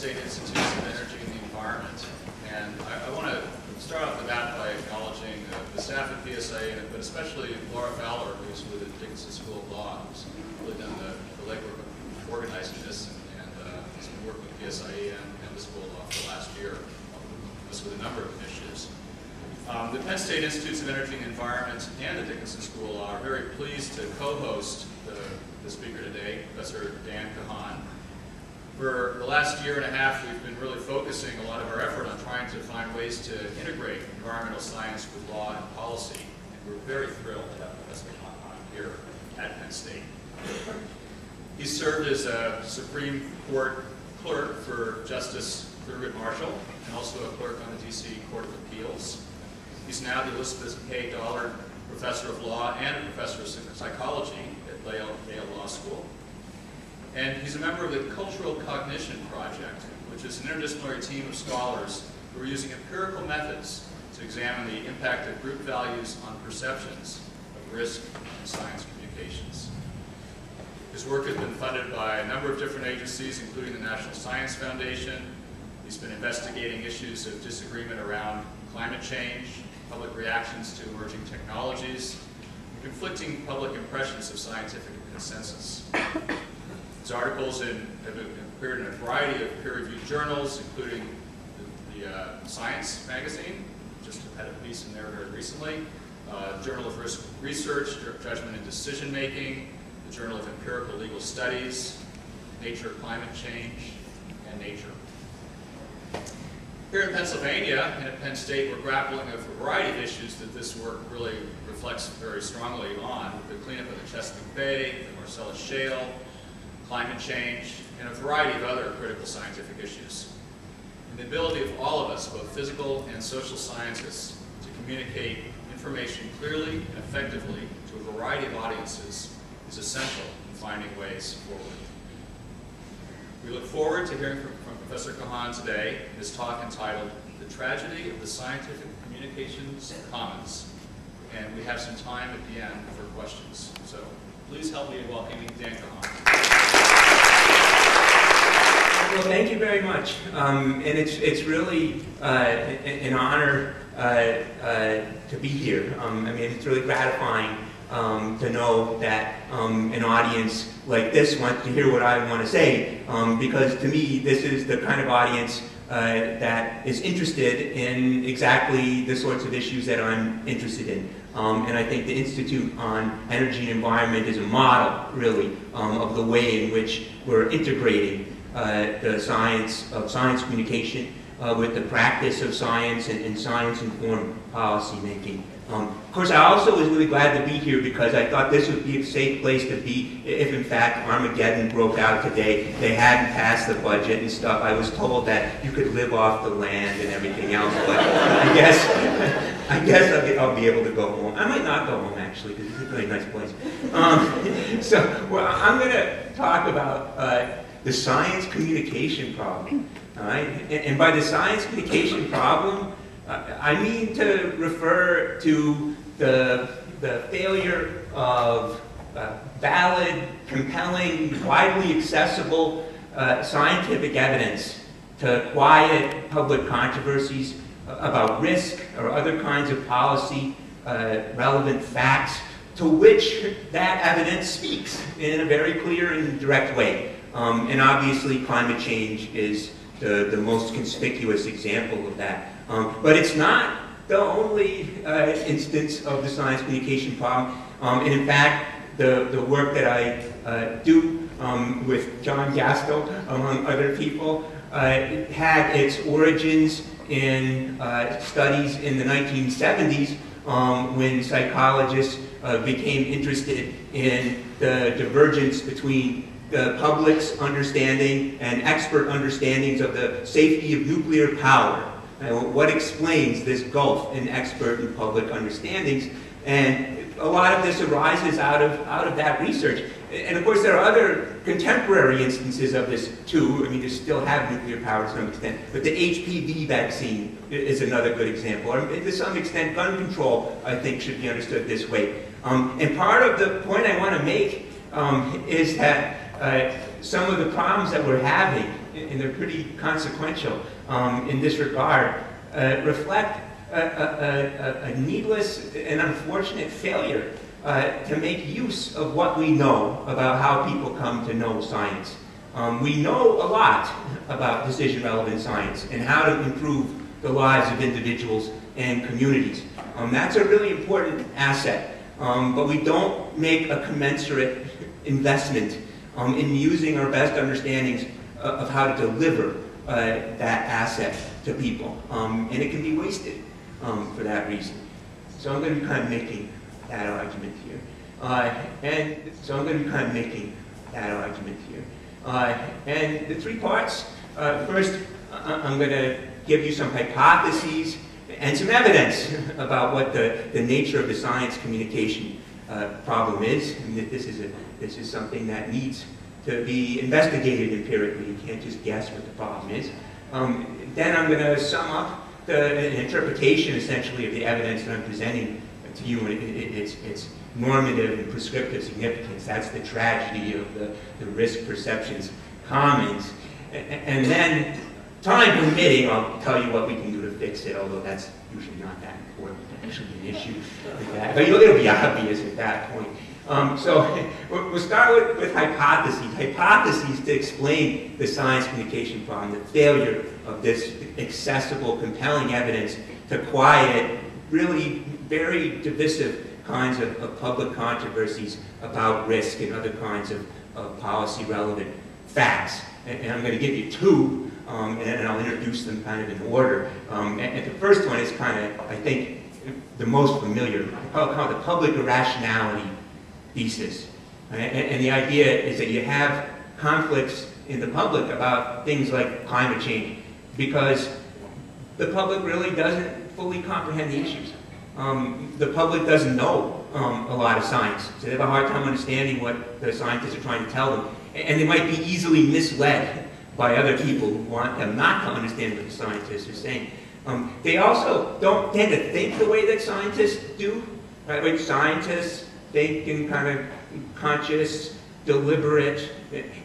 State Institutes of Energy and the Environment. And I, I want to start off with that by acknowledging uh, the staff at PSA, but especially Laura Fowler, who's with the Dickinson School of Law, who's really done the, the legwork of organizing this and, and uh, has been working with PSIA and, and the School of Law for the last year, with a number of initiatives. Um, the Penn State Institutes of Energy and Environment and the Dickinson School of Law are very pleased to co-host the, the speaker today, Professor Dan Kahan. For the last year and a half, we've been really focusing a lot of our effort on trying to find ways to integrate environmental science with law and policy. And we're very thrilled to have Professor Kahan here at Penn State. He served as a Supreme Court clerk for Justice Thurgood Marshall and also a clerk on the D.C. Court of Appeals. He's now the Elizabeth K. Dollard Professor of Law and Professor of Psychology at Yale Law School. And he's a member of the Cultural Cognition Project, which is an interdisciplinary team of scholars who are using empirical methods to examine the impact of group values on perceptions of risk in science communications. His work has been funded by a number of different agencies, including the National Science Foundation. He's been investigating issues of disagreement around climate change, public reactions to emerging technologies, and conflicting public impressions of scientific consensus. His articles in, have appeared in a variety of peer-reviewed journals, including the, the uh, Science magazine, just had a piece in there very recently, uh, Journal of Risk Research, Judgment and Decision Making, the Journal of Empirical Legal Studies, Nature Climate Change, and Nature. Here in Pennsylvania and at Penn State, we're grappling with a variety of issues that this work really reflects very strongly on. The cleanup of the Chesapeake Bay, the Marcellus Shale, climate change, and a variety of other critical scientific issues. And the ability of all of us, both physical and social scientists, to communicate information clearly and effectively to a variety of audiences is essential in finding ways forward. We look forward to hearing from, from Professor Kahan today in his talk entitled The Tragedy of the Scientific Communications Commons. And we have some time at the end for questions. So please help me in welcoming Dan Kahan. Well, thank you very much. Um, and it's, it's really uh, an honor uh, uh, to be here. Um, I mean, it's really gratifying um, to know that um, an audience like this wants to hear what I want to say, um, because to me, this is the kind of audience uh, that is interested in exactly the sorts of issues that I'm interested in. Um, and I think the Institute on Energy and Environment is a model, really, um, of the way in which we're integrating the science of science communication uh, with the practice of science and, and science-informed policy making. Um, of course, I also was really glad to be here because I thought this would be a safe place to be if, in fact, Armageddon broke out today. They hadn't passed the budget and stuff. I was told that you could live off the land and everything else, but I guess I guess I'll, get, I'll, be able to go home. I might not go home, actually, because it's a really nice place. Um, so well, I'm going to talk about uh, the science communication problem. All right? And, and by the science communication problem, uh, I mean to refer to the, the failure of uh, valid, compelling, widely accessible uh, scientific evidence to quiet public controversies about risk or other kinds of policy uh, relevant facts to which that evidence speaks in a very clear and direct way. Um, and obviously climate change is the, the most conspicuous example of that. Um, but it's not the only uh, instance of the science communication problem. Um, and in fact, the, the work that I uh, do um, with John Gastil, among other people, uh, had its origins in uh, studies in the 1970s um, when psychologists uh, became interested in the divergence between the public's understanding and expert understandings of the safety of nuclear power. what explains this gulf in expert and public understandings? And a lot of this arises out of, out of that research. And of course, there are other contemporary instances of this too. I mean, you still have nuclear power to some extent. But the HPV vaccine is another good example. Or to some extent, gun control, I think, should be understood this way. Um, and part of the point I want to make um, is that uh, some of the problems that we're having and they're pretty consequential um, in this regard, uh, reflect a, a, a, a, needless and unfortunate failure uh, to make use of what we know about how people come to know science. Um, we know a lot about decision-relevant science and how to improve the lives of individuals and communities. Um, that's a really important asset, um, but we don't make a commensurate investment um, in using our best understandings of, how to deliver uh, that asset to people. Um, and it can be wasted um, for that reason. So I'm going to be kind of making that argument here. Uh, and so I'm going to be kind of making that argument here. Uh, and the three parts, uh, first, I'm going to give you some hypotheses and some evidence about what the, the nature of the science communication uh, problem is, and that this is, a, this is something that needs to be investigated empirically. You can't just guess what the problem is. Um, then I'm going to sum up the interpretation, essentially, of the evidence that I'm presenting to you. It, it, it's, it's normative and prescriptive significance. That's the tragedy of the, the risk perceptions commons. And, and then, time permitting, I'll tell you what we can do to fix it, although that's usually not that important. Actually, an issue like that. But it'll be obvious at that point. Um, so we'll start with, with, hypotheses. Hypotheses to explain the science communication problem, the failure of this accessible, compelling evidence to quiet really very divisive kinds of, of public controversies about risk and other kinds of, of policy relevant facts. And, and, I'm going to give you two, um, and, and, I'll introduce them kind of in order. Um, and, and, the first one is kind of, I think, the most familiar, the public irrationality thesis. And, the idea is that you have conflicts in the public about things like climate change because the public really doesn't fully comprehend the issues. Um, the public doesn't know um, a lot of science, so they have a hard time understanding what the scientists are trying to tell them. And they might be easily misled by other people who want them not to understand what the scientists are saying. Um, they also don't tend to think the way that scientists do. Right? Like scientists think in kind of conscious, deliberate,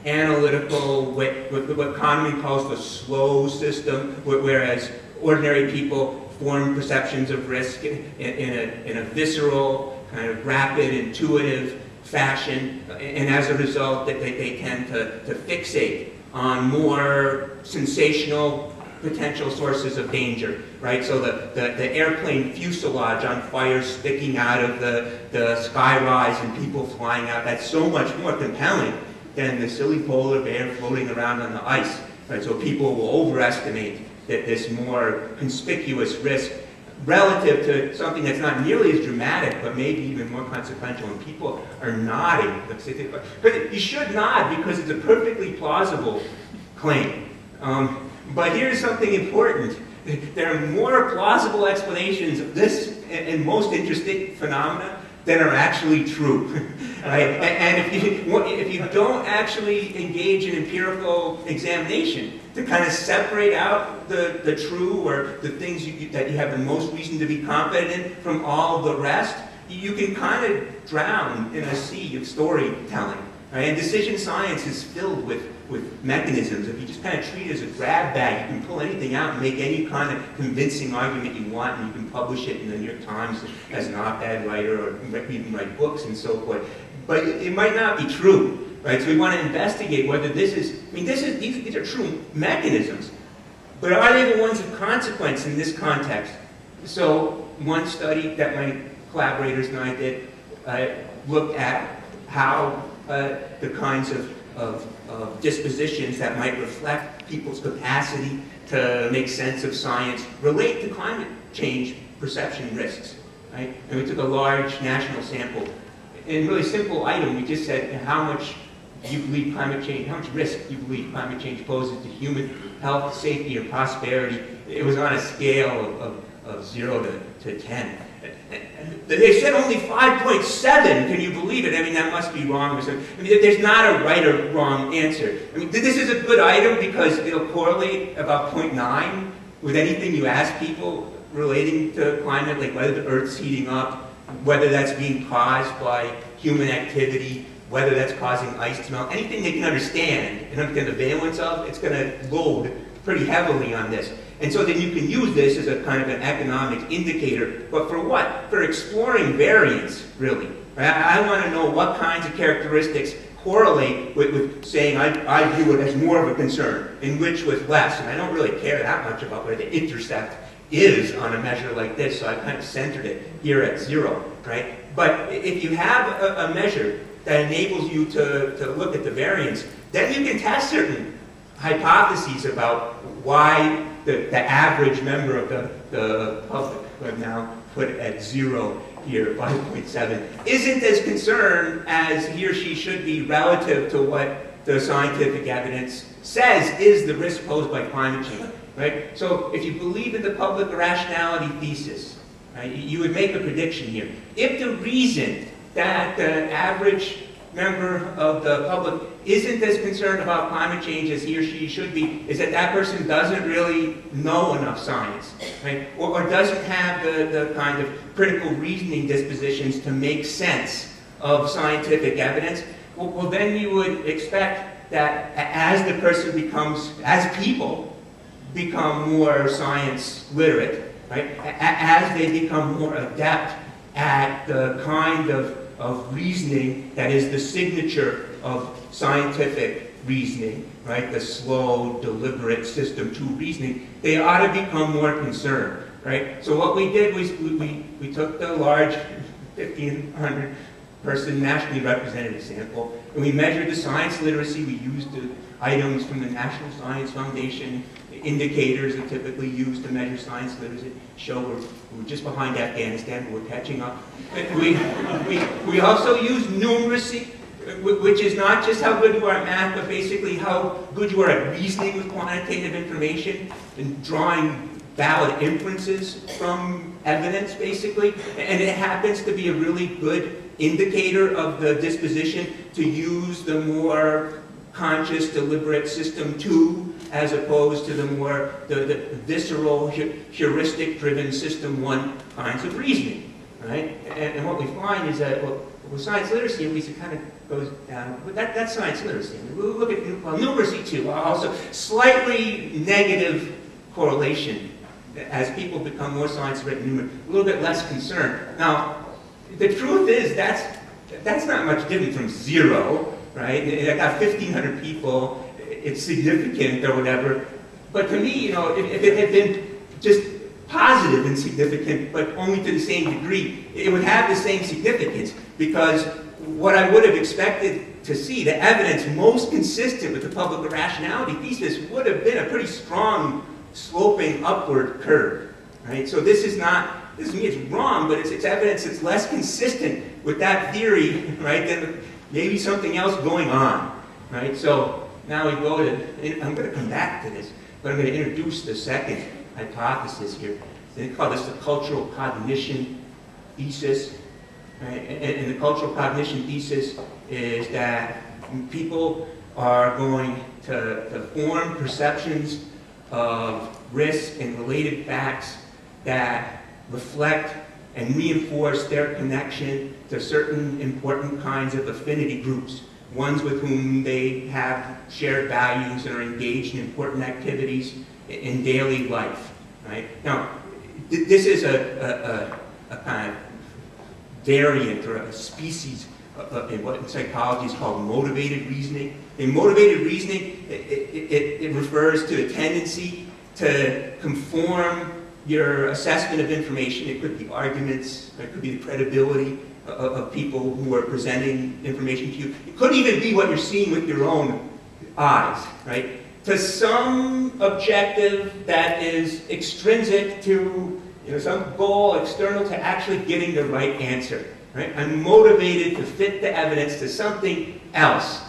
analytical, what, what Kahneman calls the slow system, whereas ordinary people form perceptions of risk in, in, a, in a visceral, kind of rapid, intuitive fashion, and as a result, they, they tend to, to fixate on more sensational potential sources of danger, right? So the, the, the, airplane fuselage on fire sticking out of the, the sky rise and people flying out, that's so much more compelling than the silly polar bear floating around on the ice, right? So people will overestimate that this more conspicuous risk relative to something that's not nearly as dramatic, but maybe even more consequential, and people are nodding. But you should nod because it's a perfectly plausible claim. Um, but here's something important. There are more plausible explanations of this and most interesting phenomena than are actually true. right? And if you, if you don't actually engage in empirical examination to kind of separate out the, the true or the things you, that you have the most reason to be confident in from all the rest, you can kind of drown in a sea of storytelling. Right? And decision science is filled with with mechanisms. If you just kind of treat it as a grab bag, you can pull anything out and make any kind of convincing argument you want, and you can publish it in the New York Times as an op-ed writer, or even write books and so forth. But it might not be true, right? So we want to investigate whether this is, I mean, this is, these, these are true mechanisms, but are they the ones of consequence in this context? So one study that my collaborators and I did uh, looked at how uh, the kinds of, of of dispositions that might reflect people's capacity to make sense of science relate to climate change perception risks. Right? And we took a large national sample. And really simple item, we just said how much you believe climate change, how much risk you believe climate change poses to human health, safety, or prosperity. It was on a scale of, of, of 0 to, to 10. They said only 5.7. Can you believe it? I mean, that must be wrong. I mean, there's not a right or wrong answer. I mean, this is a good item because it'll correlate about 0.9 with anything you ask people relating to climate, like whether the Earth's heating up, whether that's being caused by human activity, whether that's causing ice to melt, anything they can understand and understand the valence of, it's going to load pretty heavily on this. And so then you can use this as a kind of an economic indicator, but for what? For exploring variance, really. I, I want to know what kinds of characteristics correlate with, with saying I, I view it as more of a concern, in which with less. And I don't really care that much about where the intercept is on a measure like this, so I kind of centered it here at zero, right? But if you have a, a measure that enables you to, to look at the variance, then you can test certain hypotheses about why the, the average member of the, the public, who I've now put at zero here, 5.7, isn't as concerned as he or she should be relative to what the scientific evidence says is the risk posed by climate change. Right? So if you believe in the public rationality thesis, right, you would make a prediction here. If the reason that the average member of the public isn't as concerned about climate change as he or she should be is that that person doesn't really know enough science, right? Or, or doesn't have the, the kind of critical reasoning dispositions to make sense of scientific evidence. Well, well, then you would expect that as the person becomes, as people become more science literate, right? As they become more adept at the kind of of reasoning that is the signature of scientific reasoning, right? The slow, deliberate system two reasoning. They ought to become more concerned, right? So what we did was we, we, we took the large 1,500 person nationally representative sample and we measured the science literacy. We used the items from the National Science Foundation indicators that typically used to measure science literacy show we're, we're just behind Afghanistan, but we're catching up. We, we, we also use numeracy, which is not just how good you are at math, but basically how good you are at reasoning with quantitative information and drawing valid inferences from evidence, basically. And it happens to be a really good indicator of the disposition to use the more conscious, deliberate system two as opposed to the more the, the visceral, heuristic-driven system one kinds of reasoning, right? And, and, what we find is that well, with science literacy, at least it kind of goes down. But that, that's science literacy. we'll look at well, numeracy too. Uh, also, slightly negative correlation as people become more science literate, a little bit less concerned. Now, the truth is that's that's not much different from zero, right? I got 1,500 people it's significant or whatever. But to me, you know, if, if it had been just positive and significant, but only to the same degree, it would have the same significance because what I would have expected to see, the evidence most consistent with the public rationality thesis would have been a pretty strong sloping upward curve, right? So this is not, this means it's wrong, but it's, it's evidence that's less consistent with that theory, right, than maybe something else going on, right? So now we go to, I'm going to come back to this, but I'm going to introduce the second hypothesis here. They call this the cultural cognition thesis. Right? And, and the cultural cognition thesis is that people are going to, to form perceptions of risk and related facts that reflect and reinforce their connection to certain important kinds of affinity groups ones with whom they have shared values and are engaged in important activities in daily life. Right? Now, th this is a, a, a, kind of variant or a species in what in psychology is called motivated reasoning. In motivated reasoning, it, it, it refers to a tendency to conform your assessment of information. It could be arguments, it could be the credibility of, people who are presenting information to you. It could even be what you're seeing with your own eyes, right? To some objective that is extrinsic to you know, some goal external to actually getting the right answer, right? I'm motivated to fit the evidence to something else.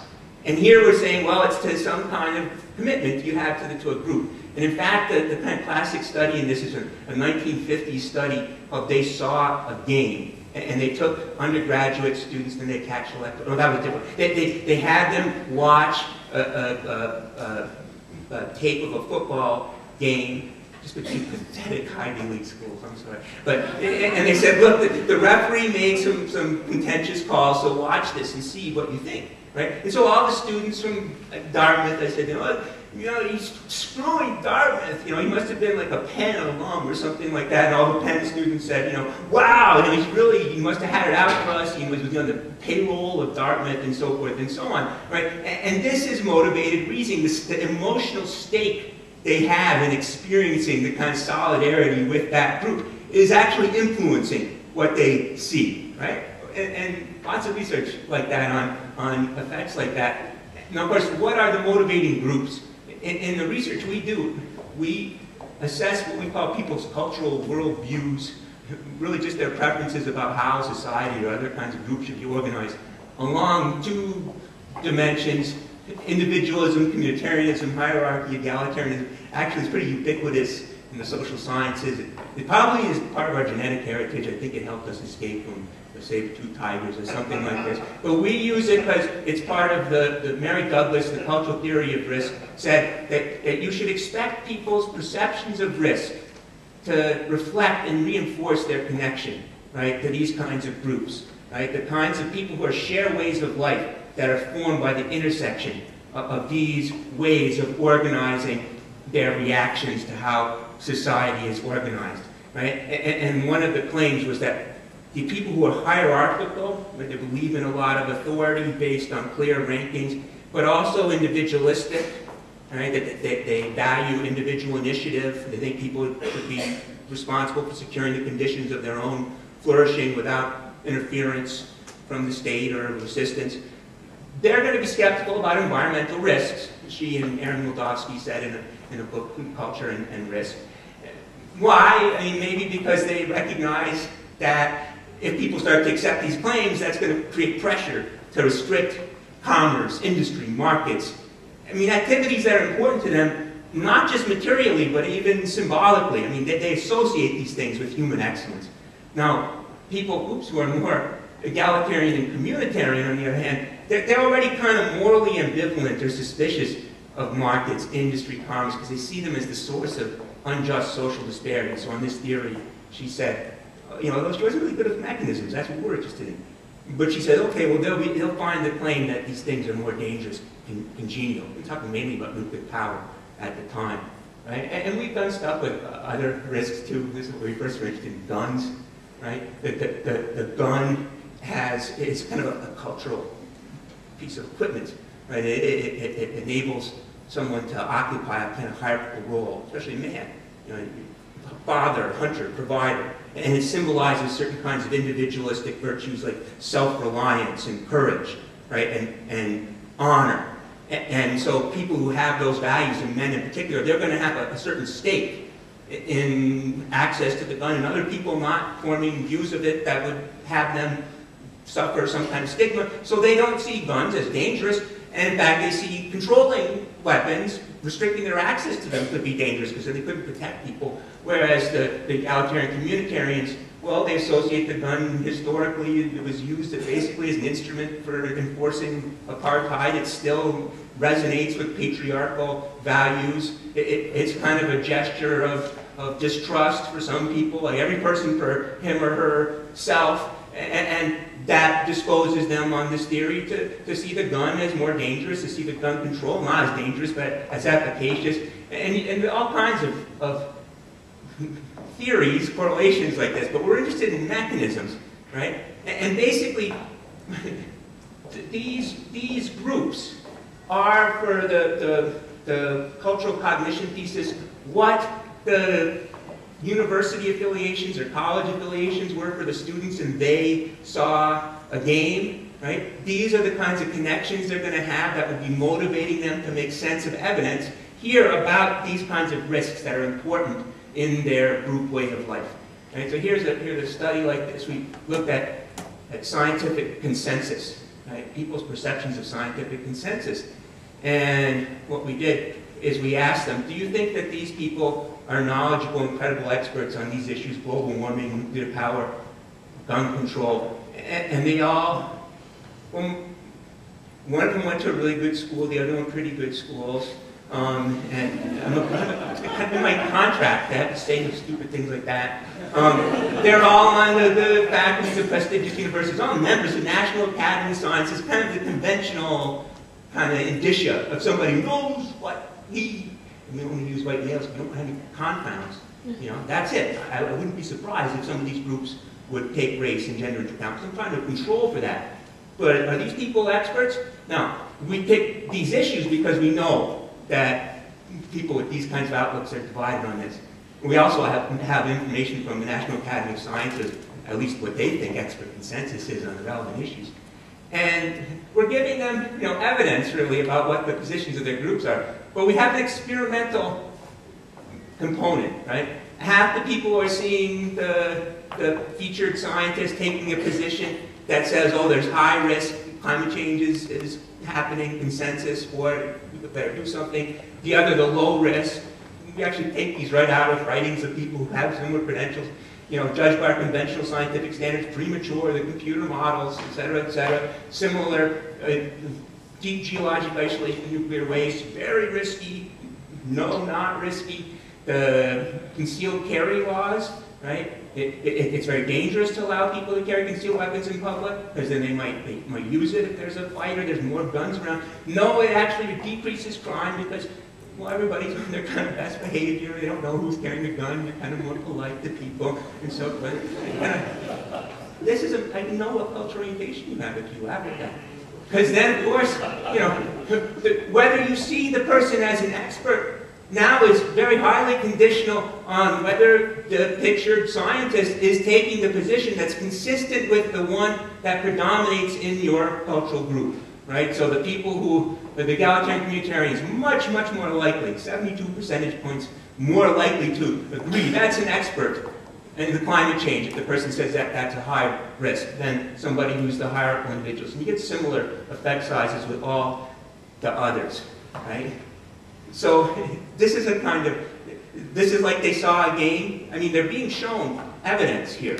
And here we're saying, well, it's to some kind of commitment you have to, the, to a group. And in fact, the, the kind of classic study, and this is a, a 1950s study of they saw a game and they took undergraduate students and they catch elected. Oh, that was different. They, they, they had them watch a, a, a, tape of a football game just between pathetic Ivy League schools, I'm sorry. But, and they said, look, the, the referee made some, some contentious calls, so watch this and see what you think, right? And so all the students from Dartmouth, I said, you know, you know, he's screwing Dartmouth. You know, he must have been like a Penn alum or something like that. And all the Penn students said, you know, wow, you know, he's really, he must have had it out for us. He was on the payroll of Dartmouth and so forth and so on, right? And, and this is motivated reasoning, this, the emotional stake they have in experiencing the kind of solidarity with that group is actually influencing what they see, right? And, and lots of research like that on, on effects like that. Now, of course, what are the motivating groups? In, in the research we do, we assess what we call people's cultural worldviews, really just their preferences about how society or other kinds of groups should be organized along two dimensions, individualism, communitarianism, hierarchy, egalitarianism, actually is pretty ubiquitous in the social sciences. It, it, probably is part of our genetic heritage. I think it helped us escape from the saber-tooth tigers or something like this. But we use it because it's part of the, the Mary Douglas, the cultural theory of risk, said that, that you should expect people's perceptions of risk to reflect and reinforce their connection, right, to these kinds of groups, right? The kinds of people who are share ways of life that are formed by the intersection of, of these ways of organizing their reactions to how society is organized. Right? And, and one of the claims was that the people who are hierarchical, where they believe in a lot of authority based on clear rankings, but also individualistic, right? that, that they value individual initiative, they think people should be responsible for securing the conditions of their own flourishing without interference from the state or assistance. They're going to be skeptical about environmental risks, she and Aaron Wildavsky said in a in a book, Culture and, and Risk. Why? I mean, maybe because they recognize that if people start to accept these claims, that's going to create pressure to restrict commerce, industry, markets. I mean, activities that are important to them, not just materially, but even symbolically. I mean, they, they associate these things with human excellence. Now, people, oops, who are more egalitarian and communitarian, on the other hand, they're, they're already kind of morally ambivalent or suspicious of markets, industry, commerce, because they see them as the source of unjust social disparity. So on this theory, she said, you know, those wasn't really good mechanisms. That's what we're interested in. But she said, okay, well, they'll, be, they'll find the claim that these things are more dangerous and congenial. We're talking mainly about nuclear power at the time. Right? And, and we've done stuff with uh, other risks, too. This is where we first were in guns. Right? The, the, the, the gun has, it's kind of a, a cultural piece of equipment. Right? It, it, it, it enables someone to occupy a kind of hierarchical role, especially man. You know, father, hunter, provider. And it symbolizes certain kinds of individualistic virtues like self-reliance and courage, right, and, and honor. And, so people who have those values, and men in particular, they're going to have a, a certain stake in access to the gun, and other people not forming views of it that would have them suffer some kind of stigma. So they don't see guns as dangerous, and in fact, they see controlling weapons, restricting their access to them could be dangerous because they couldn't protect people. Whereas the, the egalitarian communitarians, well, they associate the gun historically, it was used basically as an instrument for enforcing apartheid. It still resonates with patriarchal values. It, it, it's kind of a gesture of, of distrust for some people, like every person for him or herself. And, and that disposes them on this theory to, to see the gun as more dangerous, to see the gun control not as dangerous, but as efficacious, and, and all kinds of, of theories, correlations like this. But we're interested in mechanisms, right? And, basically, these, these groups are, for the, the, the cultural cognition thesis, what the university affiliations or college affiliations were for the students and they saw a game, right? These are the kinds of connections they're going to have that would be motivating them to make sense of evidence here about these kinds of risks that are important in their group way of life. Right? So here's a, here's a study like this. We looked at, at scientific consensus, right? people's perceptions of scientific consensus. And what we did is we asked them, do you think that these people are knowledgeable and credible experts on these issues, global warming, nuclear power, gun control, and, they all, well, one of them went to a really good school, the other one pretty good schools, um, and I'm a, my contract, I have to say stupid things like that. Um, they're all on the, the faculties of prestigious universities, all members of National Academy of Sciences, kind of the conventional kind of indicia of somebody who knows what he, we only use white males, we don't have any confounds. You know, that's it. I, I wouldn't be surprised if some of these groups would take race and gender into account, because I'm trying to control for that. But are these people experts? No. We pick these issues because we know that people with these kinds of outlooks are divided on this. We also have, have information from the National Academy of Sciences, at least what they think expert consensus is on the relevant issues. And we're giving them you know, evidence, really, about what the positions of their groups are. But we have an experimental component, right? Half the people are seeing the, the featured scientist taking a position that says, oh, there's high risk, climate change is, is happening, consensus, or we better do something. The other, the low risk. We actually take these right out of writings of people who have similar credentials, you know, judged by conventional scientific standards, premature, the computer models, et cetera, et cetera. Similar, uh, deep geologic isolation of nuclear waste, very risky, no, not risky. The concealed carry laws, right? It, it, it's very dangerous to allow people to carry concealed weapons in public, because then they might, they might use it if there's a fight or there's more guns around. No, it actually decreases crime because, well, everybody's on their kind of best behavior. They don't know who's carrying a gun. They're kind of more polite to people and so forth. this is a, I know what cultural orientation you have if you have it. Because then, of course, you know, whether you see the person as an expert now is very highly conditional on whether the pictured scientist is taking the position that's consistent with the one that predominates in your cultural group. Right? So the people who, the egalitarian communitarians, much, much more likely, 72 percentage points more likely to agree that's an expert in the climate change if the person says that that's a high risk than somebody who's the hierarchical individuals. And you get similar effect sizes with all the others. Right? So this is a kind of, this is like they saw a game. I mean, they're being shown evidence here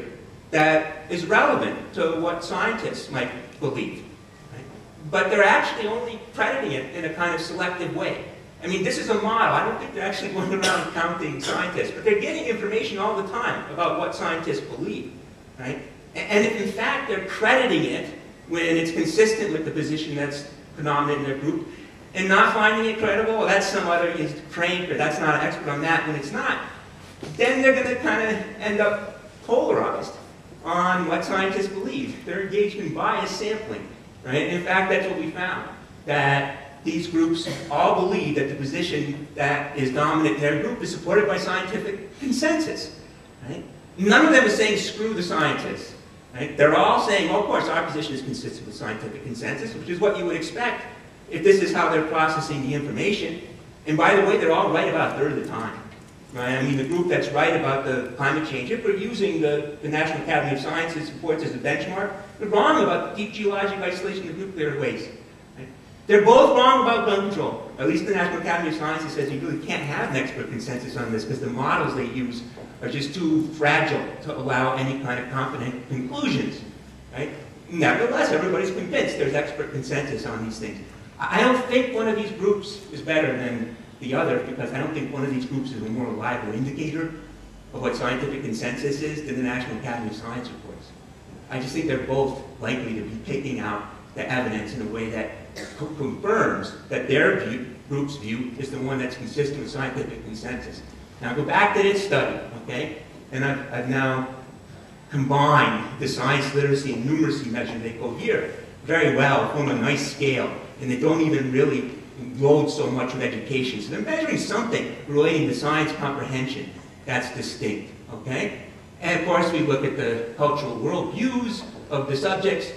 that is relevant to what scientists might believe. Right? But they're actually only crediting it in a kind of selective way. I mean, this is a model. I don't think they're actually going around counting scientists, but they're getting information all the time about what scientists believe. Right? And if in fact they're crediting it when it's consistent with the position that's predominant in their group, and not finding it credible, well, that's some other is crank or that's not an expert on that when it's not, then they're going to kind of end up polarized on what scientists believe. They're engaged in bias sampling. Right? In fact, that's what we found, that these groups all believe that the position that is dominant in their group is supported by scientific consensus. Right? None of them is saying, screw the scientists. Right? They're all saying, well, of course, our position is consistent with scientific consensus, which is what you would expect if this is how they're processing the information. And by the way, they're all right about a third of the time. Right? I mean, the group that's right about the climate change, if we're using the, the National Academy of Sciences reports as a benchmark, they're wrong about deep geologic isolation of nuclear waste. They're both wrong about gun control. At least the National Academy of Sciences says you really can't have an expert consensus on this because the models they use are just too fragile to allow any kind of confident conclusions. Right? Nevertheless, everybody's convinced there's expert consensus on these things. I don't think one of these groups is better than the other because I don't think one of these groups is a more reliable indicator of what scientific consensus is than the National Academy of Science reports. I just think they're both likely to be picking out the evidence in a way that confirms that their view, group's view is the one that's consistent with scientific consensus. Now go back to this study, okay? And I've, I've now combined the science literacy and numeracy measure they cohere very well, form a nice scale and they don't even really load so much with education. So they're measuring something relating to science comprehension that's distinct, okay? And of course, we look at the cultural worldviews of the subjects.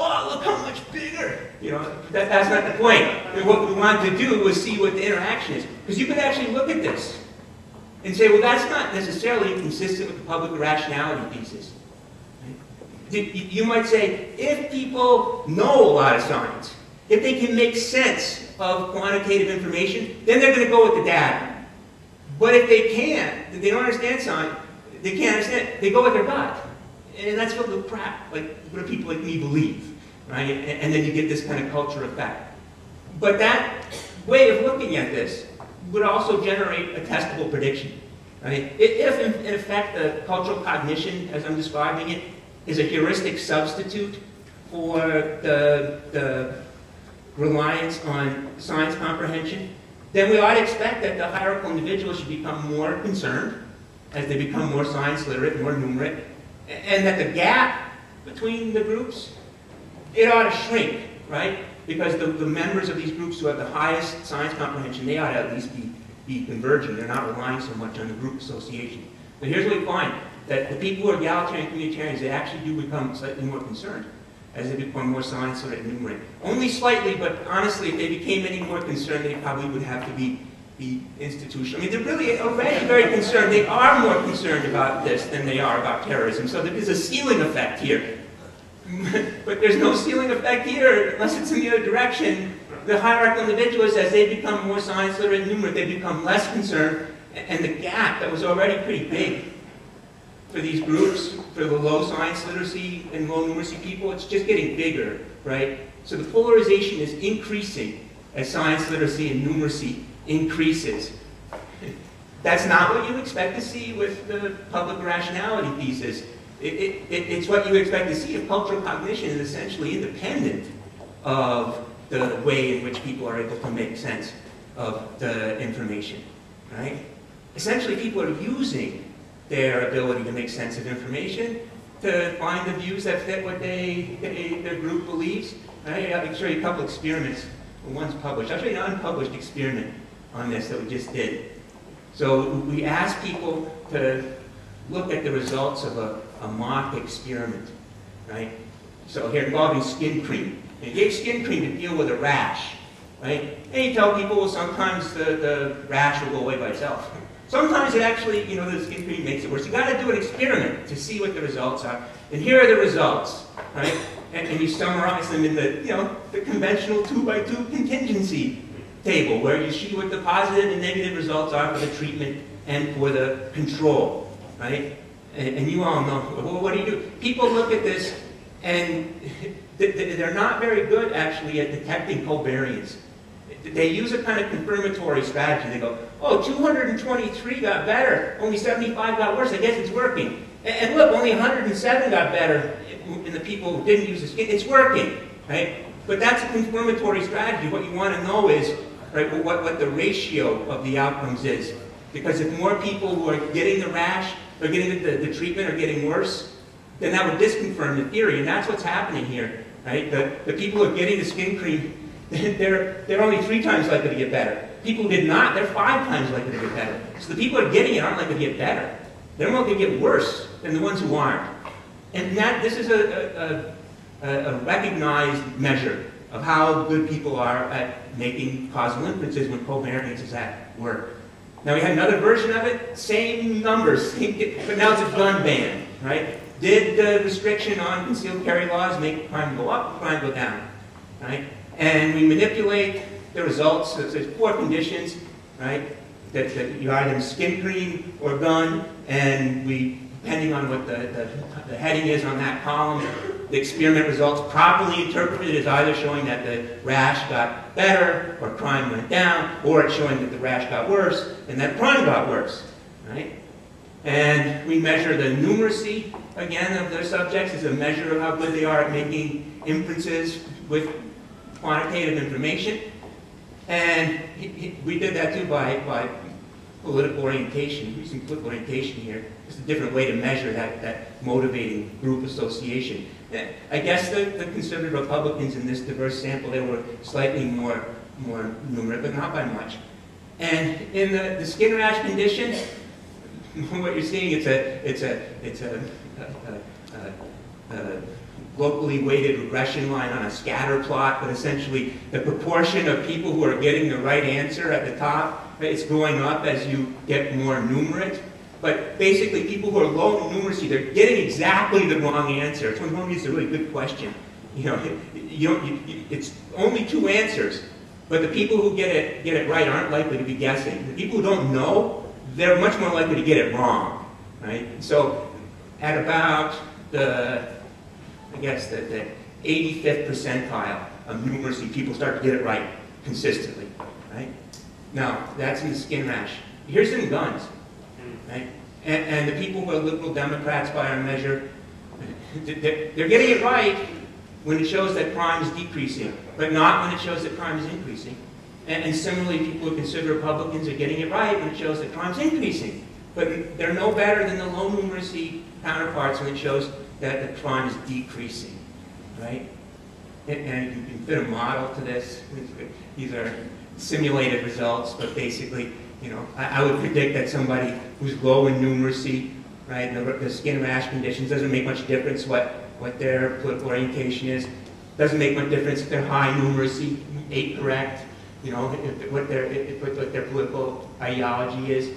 Oh, look how much bigger! You know, that, that's not the point. What we wanted to do was see what the interaction is. Because you could actually look at this and say, well, that's not necessarily consistent with the public rationality thesis. You might say, if people know a lot of science, if they can make sense of quantitative information, then they're going to go with the data. But if they can't, if they don't understand science, they can't understand, they go with their gut. And that's what the crap, like what do people like me believe, right? And, and then you get this kind of culture effect. But that way of looking at this would also generate a testable prediction. Right? If, in in effect, the cultural cognition, as I'm describing it, is a heuristic substitute for the, the reliance on science comprehension, then we ought to expect that the hierarchical individuals should become more concerned as they become more science literate, more numerate, and that the gap between the groups, it ought to shrink, right? Because the, the members of these groups who have the highest science comprehension, they ought to at least be, be converging. They're not relying so much on the group association. But here's what we find, that the people who are egalitarian communitarians, they actually do become slightly more concerned as they become more science literate and numerate. Only slightly, but honestly, if they became any more concerned, they probably would have to be, be institutional. I mean, they're really oh, already very concerned. They are more concerned about this than they are about terrorism. So there's a ceiling effect here. but there's no ceiling effect here unless it's in the other direction. The hierarchical individuals, as they become more science literate and numerate, they become less concerned, and the gap that was already pretty big for these groups, for the low science literacy and low numeracy people, it's just getting bigger, right? So the polarization is increasing as science literacy and numeracy increases. That's not what you expect to see with the public rationality thesis. It, it, it, it's what you expect to see if cultural cognition is essentially independent of the way in which people are able to make sense of the information, right? Essentially, people are using their ability to make sense of information to find the views that fit what they, they their group believes. Right? I'll show you a couple experiments. One's published. I'll show you an unpublished experiment on this that we just did. So we asked people to look at the results of a, a mock experiment, right? So here involving skin cream. You gave skin cream to deal with a rash, right? And you tell people, well, sometimes the, the rash will go away by itself. Sometimes it actually, you know, the skin cream makes it worse. You got to do an experiment to see what the results are. And here are the results, right? And, and you summarize them in the, you know, the conventional two by two contingency table, where you see what the positive and negative results are for the treatment and for the control, right? And, and you all know, well, what do you do? People look at this and th- th- they're not very good actually at detecting covariance. They use a kind of confirmatory strategy. They go, oh, 223 got better, only 75 got worse. I guess it's working. And, and look, only 107 got better in the people who didn't use the skin. It's working, right? But that's a confirmatory strategy. What you want to know is, right, what, what the ratio of the outcomes is. Because if more people who are getting the rash, or getting the, the treatment, are getting worse, then that would disconfirm the theory. And that's what's happening here, right? The, the people who are getting the skin cream, they're, they're only three times likely to get better. People who did not, they're five times likely to get better. So the people who are getting it aren't likely to get better. They're more likely to get worse than the ones who aren't. And that, this is a, a, a, a recognized measure of how good people are at making causal inferences when covariance is at work. Now we had another version of it, same numbers, but now it's a gun ban, right? Did the restriction on concealed carry laws make crime go up, crime go down, right? And we manipulate the results, so there's four conditions, right? That, that you either skin cream or gun, and we, depending on what the, the, the heading is on that column, the experiment results properly interpreted is either showing that the rash got better or crime went down, or it's showing that the rash got worse and that crime got worse, right? And we measure the numeracy, again, of their subjects as a measure of how good they are at making inferences with quantitative information. And we did that too by, by political orientation, using political orientation here. It's a different way to measure that, that motivating group association. I guess the, the conservative Republicans in this diverse sample, they were slightly more, more numerate, but not by much. And in the, the skin rash condition, what you're seeing, it's a, it's a, it's a, a, a, a locally weighted regression line on a scatter plot, but essentially the proportion of people who are getting the right answer at the top, it's going up as you get more numerate. But basically, people who are low in numeracy, they're getting exactly the wrong answer. It's one is a really good question. You know, you you, you, it's only two answers, but the people who get it get it right aren't likely to be guessing. The people who don't know, they're much more likely to get it wrong, right? So, at about the, I guess the, the 85th percentile of numeracy, people start to get it right consistently, right? Now, that's in the skin rash. Here's in guns, And, and the people who are liberal Democrats by our measure, they're, they're getting it right when it shows that crime is decreasing, but not when it shows that crime is increasing. And, and similarly, people who consider Republicans are getting it right when it shows that crime is increasing. But they're no better than the low numeracy counterparts when it shows that the crime is decreasing, right? And, and you can fit a model to this. These are simulated results, but basically, you know, I, I would predict that somebody who's low in numeracy, right, the, the skin rash conditions doesn't make much difference what, what their political orientation is. Doesn't make much difference if they're high numeracy, eight correct, you know, if, what their, if, what their political ideology is.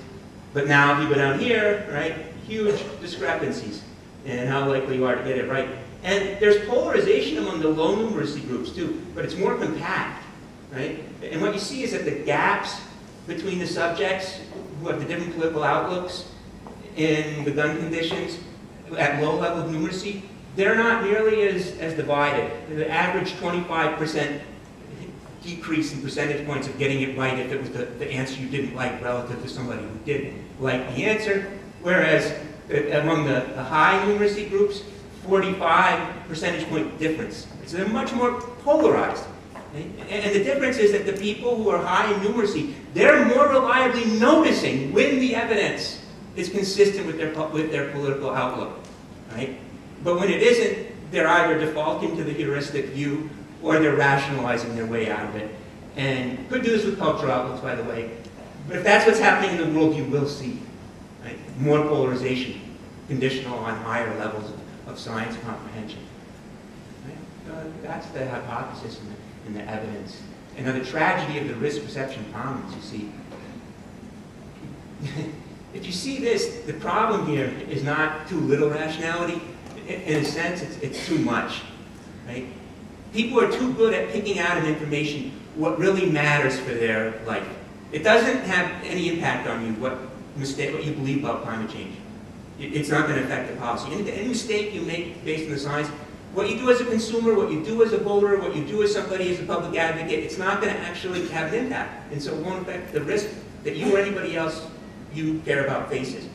But now if you go down here, right, huge discrepancies in how likely you are to get it right. And there's polarization among the low numeracy groups too, but it's more compact, right? And what you see is that the gaps between the subjects who have the different political outlooks in the gun conditions at low level of numeracy, they're not nearly as, as divided. The average 25% decrease in percentage points of getting it right if it was the, the answer you didn't like relative to somebody who did like the answer. Whereas uh, among the, the high numeracy groups, 45 percentage point difference. So they're much more polarized. And the difference is that the people who are high in numeracy, they're more reliably noticing when the evidence is consistent with their, with their political outlook. Right? But when it isn't, they're either defaulting to the heuristic view or they're rationalizing their way out of it. And could do this with cultural outlooks, by the way. But if that's what's happening in the world, you will see right? more polarization, conditional on higher levels of, of science comprehension. Right? Uh, that's the hypothesis and the, evidence. And now the tragedy of the risk perception problems, you see. if you see this, the problem here is not too little rationality. In, in a sense, it's, it's too much. Right? People are too good at picking out of information what really matters for their life. It doesn't have any impact on you what mistake what you believe about climate change. It's not going to affect the policy. Any, any mistake you make based on the science, what you do as a consumer, what you do as a voter, what you do as somebody as a public advocate, it's not going to actually have an impact. And so it won't affect the risk that you or anybody else you care about faces.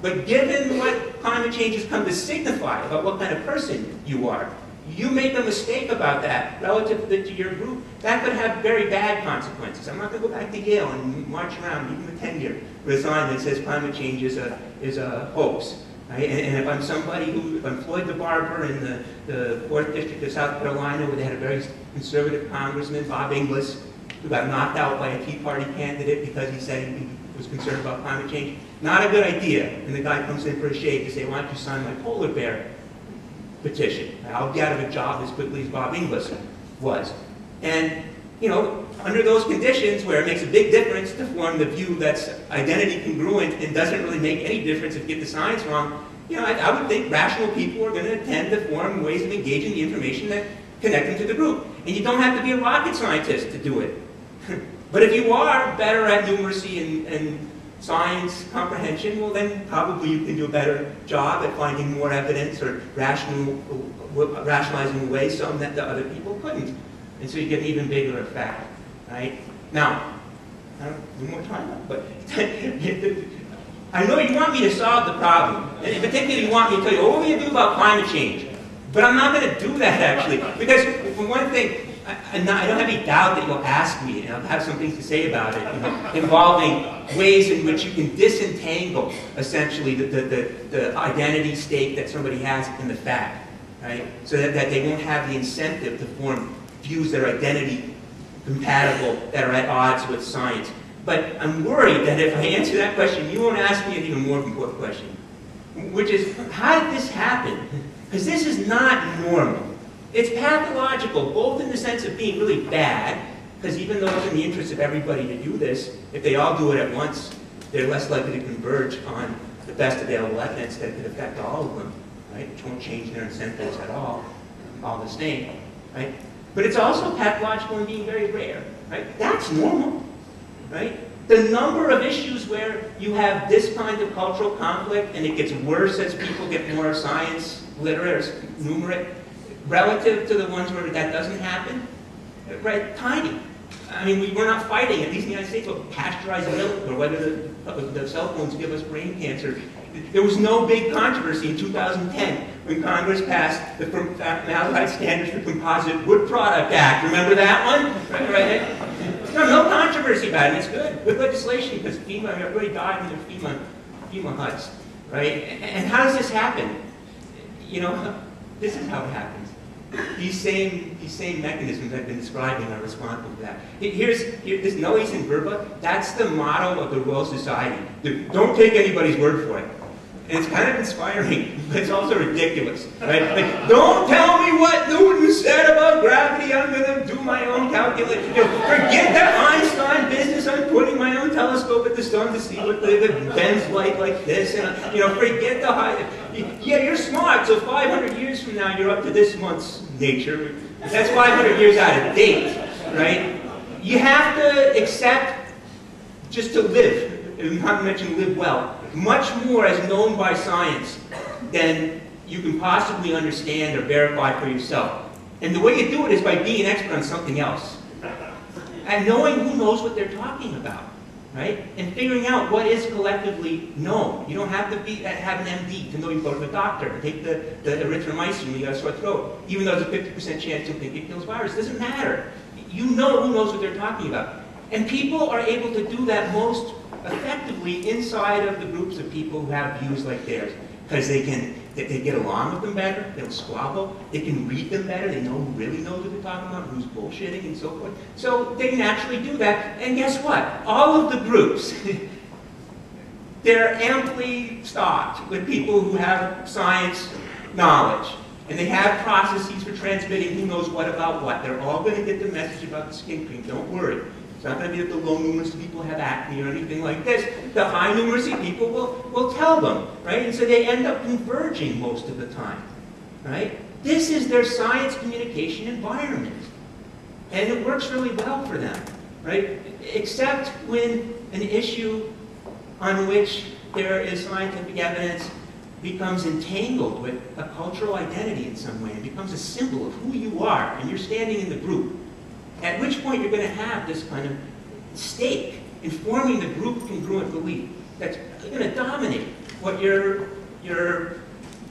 But given what climate change has come to signify about what kind of person you are, you make a mistake about that relative to your group, that could have very bad consequences. I'm not going to go back to Yale and march around, them a tenure with a sign that says climate change is a, is a hoax. Right? And, if I'm somebody who, if I'm Floyd the barber in the, the 4th District of South Carolina where they had a very conservative congressman, Bob Inglis, who got knocked out by a Tea Party candidate because he said he was concerned about climate change, not a good idea. And the guy comes in for a shave to say, why don't you sign my polar bear petition. I'll get out of a job as quickly as Bob Inglis was. And, you know, under those conditions where it makes a big difference to form the view that's identity congruent and doesn't really make any difference if you get the science wrong, you know, I, I would think rational people are going to tend to form ways of engaging the information that connect them to the group. And you don't have to be a rocket scientist to do it. but if you are better at numeracy and, and science comprehension, well then probably you can do a better job at finding more evidence or rational, rationalizing away some that the other people couldn't. And so you get an even bigger effect, right? Now, I don't do more time, but I know you want me to solve the problem. And particularly you want me to tell you, what will you do about climate change? But I'm not going to do that actually. Because for one thing, I, I, don't have any doubt that you'll ask me, and I'll have some things to say about it, you know, involving ways in which you can disentangle, essentially, the, the, the, the, identity stake that somebody has in the fact, right? So that, that they won't have the incentive to form views that are identity compatible, that are at odds with science. But I'm worried that if I answer that question, you won't ask me an even more important question, which is, how did this happen? Because this is not normal. It's pathological, both in the sense of being really bad, because even though it's in the interest of everybody to do this, if they all do it at once, they're less likely to converge on the best available evidence that could affect all of them, right? Which won't change their incentives at all, all the same, right? But it's also pathological in being very rare, right? That's normal, right? The number of issues where you have this kind of cultural conflict and it gets worse as people get more science literate numerate, relative to the ones where that doesn't happen, right, tiny. I mean, we, we're not fighting, at least in the United States, about pasteurized milk or whether the, the cell phones give us brain cancer. There was no big controversy in 2010 when Congress passed the Formaldehyde Standards for Composite Wood Product Act. Remember that one? Right, right. No, no controversy about it. It's good. Good legislation because FEMA, everybody died in their FEMA, FEMA huts. Right? And how does this happen? You know, this is how it happens. These same, these same mechanisms I've been describing are responsible for that. Here's here, this nullius in verba, that's the motto of the Royal Society. Don't take anybody's word for it. And it's kind of inspiring, but it's also ridiculous. Right? Like, don't tell me what Newton said about gravity. I'm going to do my own calculation. Forget that Einstein business. I'm putting my own telescope at the sun to see what the, the bends like like this. And, you know, forget the high. Yeah, you're smart. So 500 years from now, you're up to this month's nature. That's 500 years out of date, right? You have to accept just to live, and not mention live well much more as known by science than you can possibly understand or verify for yourself. And the way you do it is by being an expert on something else. And knowing who knows what they're talking about, right? And figuring out what is collectively known. You don't have to be, have an MD to know you go to the doctor and take the, the erythromycin when you got a sore throat. Even though there's a 50% chance you'll think it kills virus. It doesn't matter. You know who knows what they're talking about. And people are able to do that most effectively inside of the groups of people who have views like theirs. Because they can they, they, get along with them better, they'll squabble, they can read them better, they know who really knows what they're talking about, who's bullshitting and so forth. So they naturally do that. And guess what? All of the groups, they're amply stocked with people who have science knowledge. And they have processes for transmitting who knows what about what. They're all going to get the message about the skin cream. Don't worry. It's not going to be that the low numeracy people have acne or anything like this. The high numeracy people will, will tell them, right? And so they end up converging most of the time, right? This is their science communication environment. And it works really well for them, right? Except when an issue on which there is scientific evidence becomes entangled with a cultural identity in some way and becomes a symbol of who you are and you're standing in the group at which point you're going to have this kind of stake in forming the group congruent belief that's going to dominate what your, your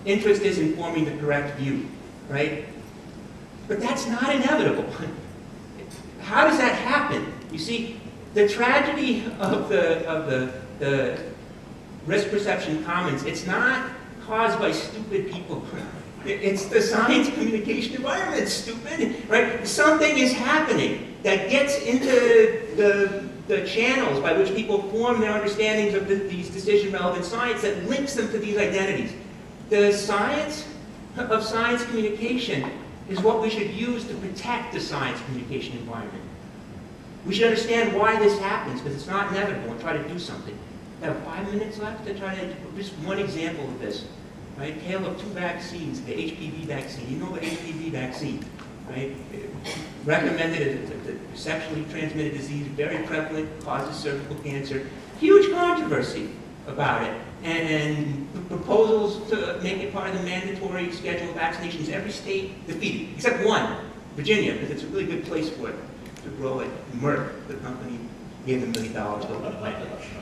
interest is in forming the correct view, right? But that's not inevitable. How does that happen? You see, the tragedy of the, of the, the risk perception commons, it's not caused by stupid people. It's the science communication environment, stupid, right? Something is happening that gets into the, the channels by which people form their understandings of the, these decision-relevant science that links them to these identities. The science of science communication is what we should use to protect the science communication environment. We should understand why this happens, because it's not inevitable, and try to do something. I have five minutes left to try to, just one example of this right? Tale of two vaccines, the HPV vaccine. You know the HPV vaccine, right? Recommended as a sexually transmitted disease, very prevalent, causes cervical cancer. Huge controversy about it. And proposals to make it part of the mandatory schedule of vaccinations, every state defeated, except one, Virginia, because it's a really good place for it to grow it. Merck, the company, gave them a million dollars to open it.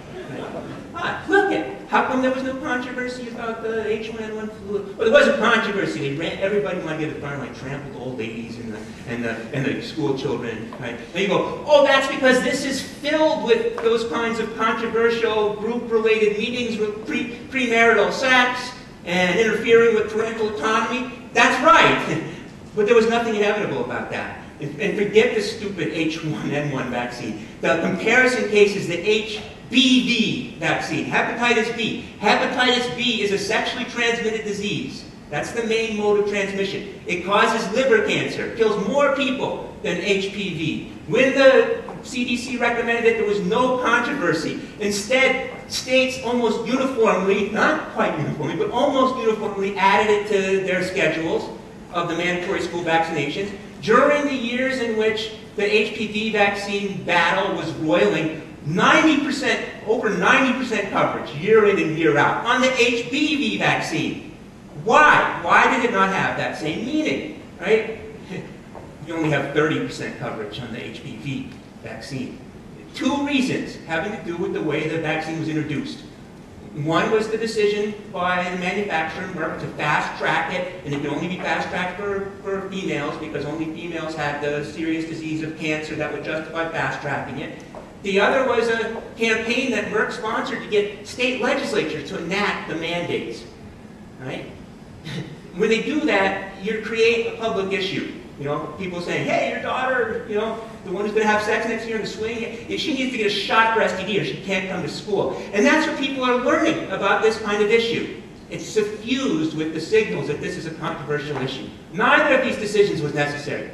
Ah, look at how come there was no controversy about the H1N1 flu? Well, there was a controversy. Ran, everybody wanted to get the front like trampled old ladies and the, and the, and the school children. Right? And you go, oh, that's because this is filled with those kinds of controversial group-related meetings with pre, premarital sex and interfering with parental autonomy. That's right. but there was nothing inevitable about that. And forget the stupid H1N1 vaccine. The comparison case is the HBV vaccine, hepatitis B. Hepatitis B is a sexually transmitted disease. That's the main mode of transmission. It causes liver cancer, kills more people than HPV. When the CDC recommended it, there was no controversy. Instead, states almost uniformly, not quite uniformly, but almost uniformly added it to their schedules of the mandatory school vaccinations. During the years in which the HPV vaccine battle was roiling, 90%, over 90% coverage, year in and year out, on the HPV vaccine. Why? Why did it not have that same meaning, right? You only have 30% coverage on the HPV vaccine. Two reasons having to do with the way the vaccine was introduced. One was the decision by the manufacturer, to fast track it, and it could only be fast tracked for, for females because only females had the serious disease of cancer that would justify fast tracking it. The other was a campaign that Merck sponsored to get state legislatures to enact the mandates. Right? when they do that, you create a public issue. You know, people saying, hey, your daughter, you know, the one who's going to have sex next year in the swing, she needs to get a shot for STD or she can't come to school. And that's what people are learning about this kind of issue. It's suffused with the signals that this is a controversial issue. Neither of these decisions was necessary.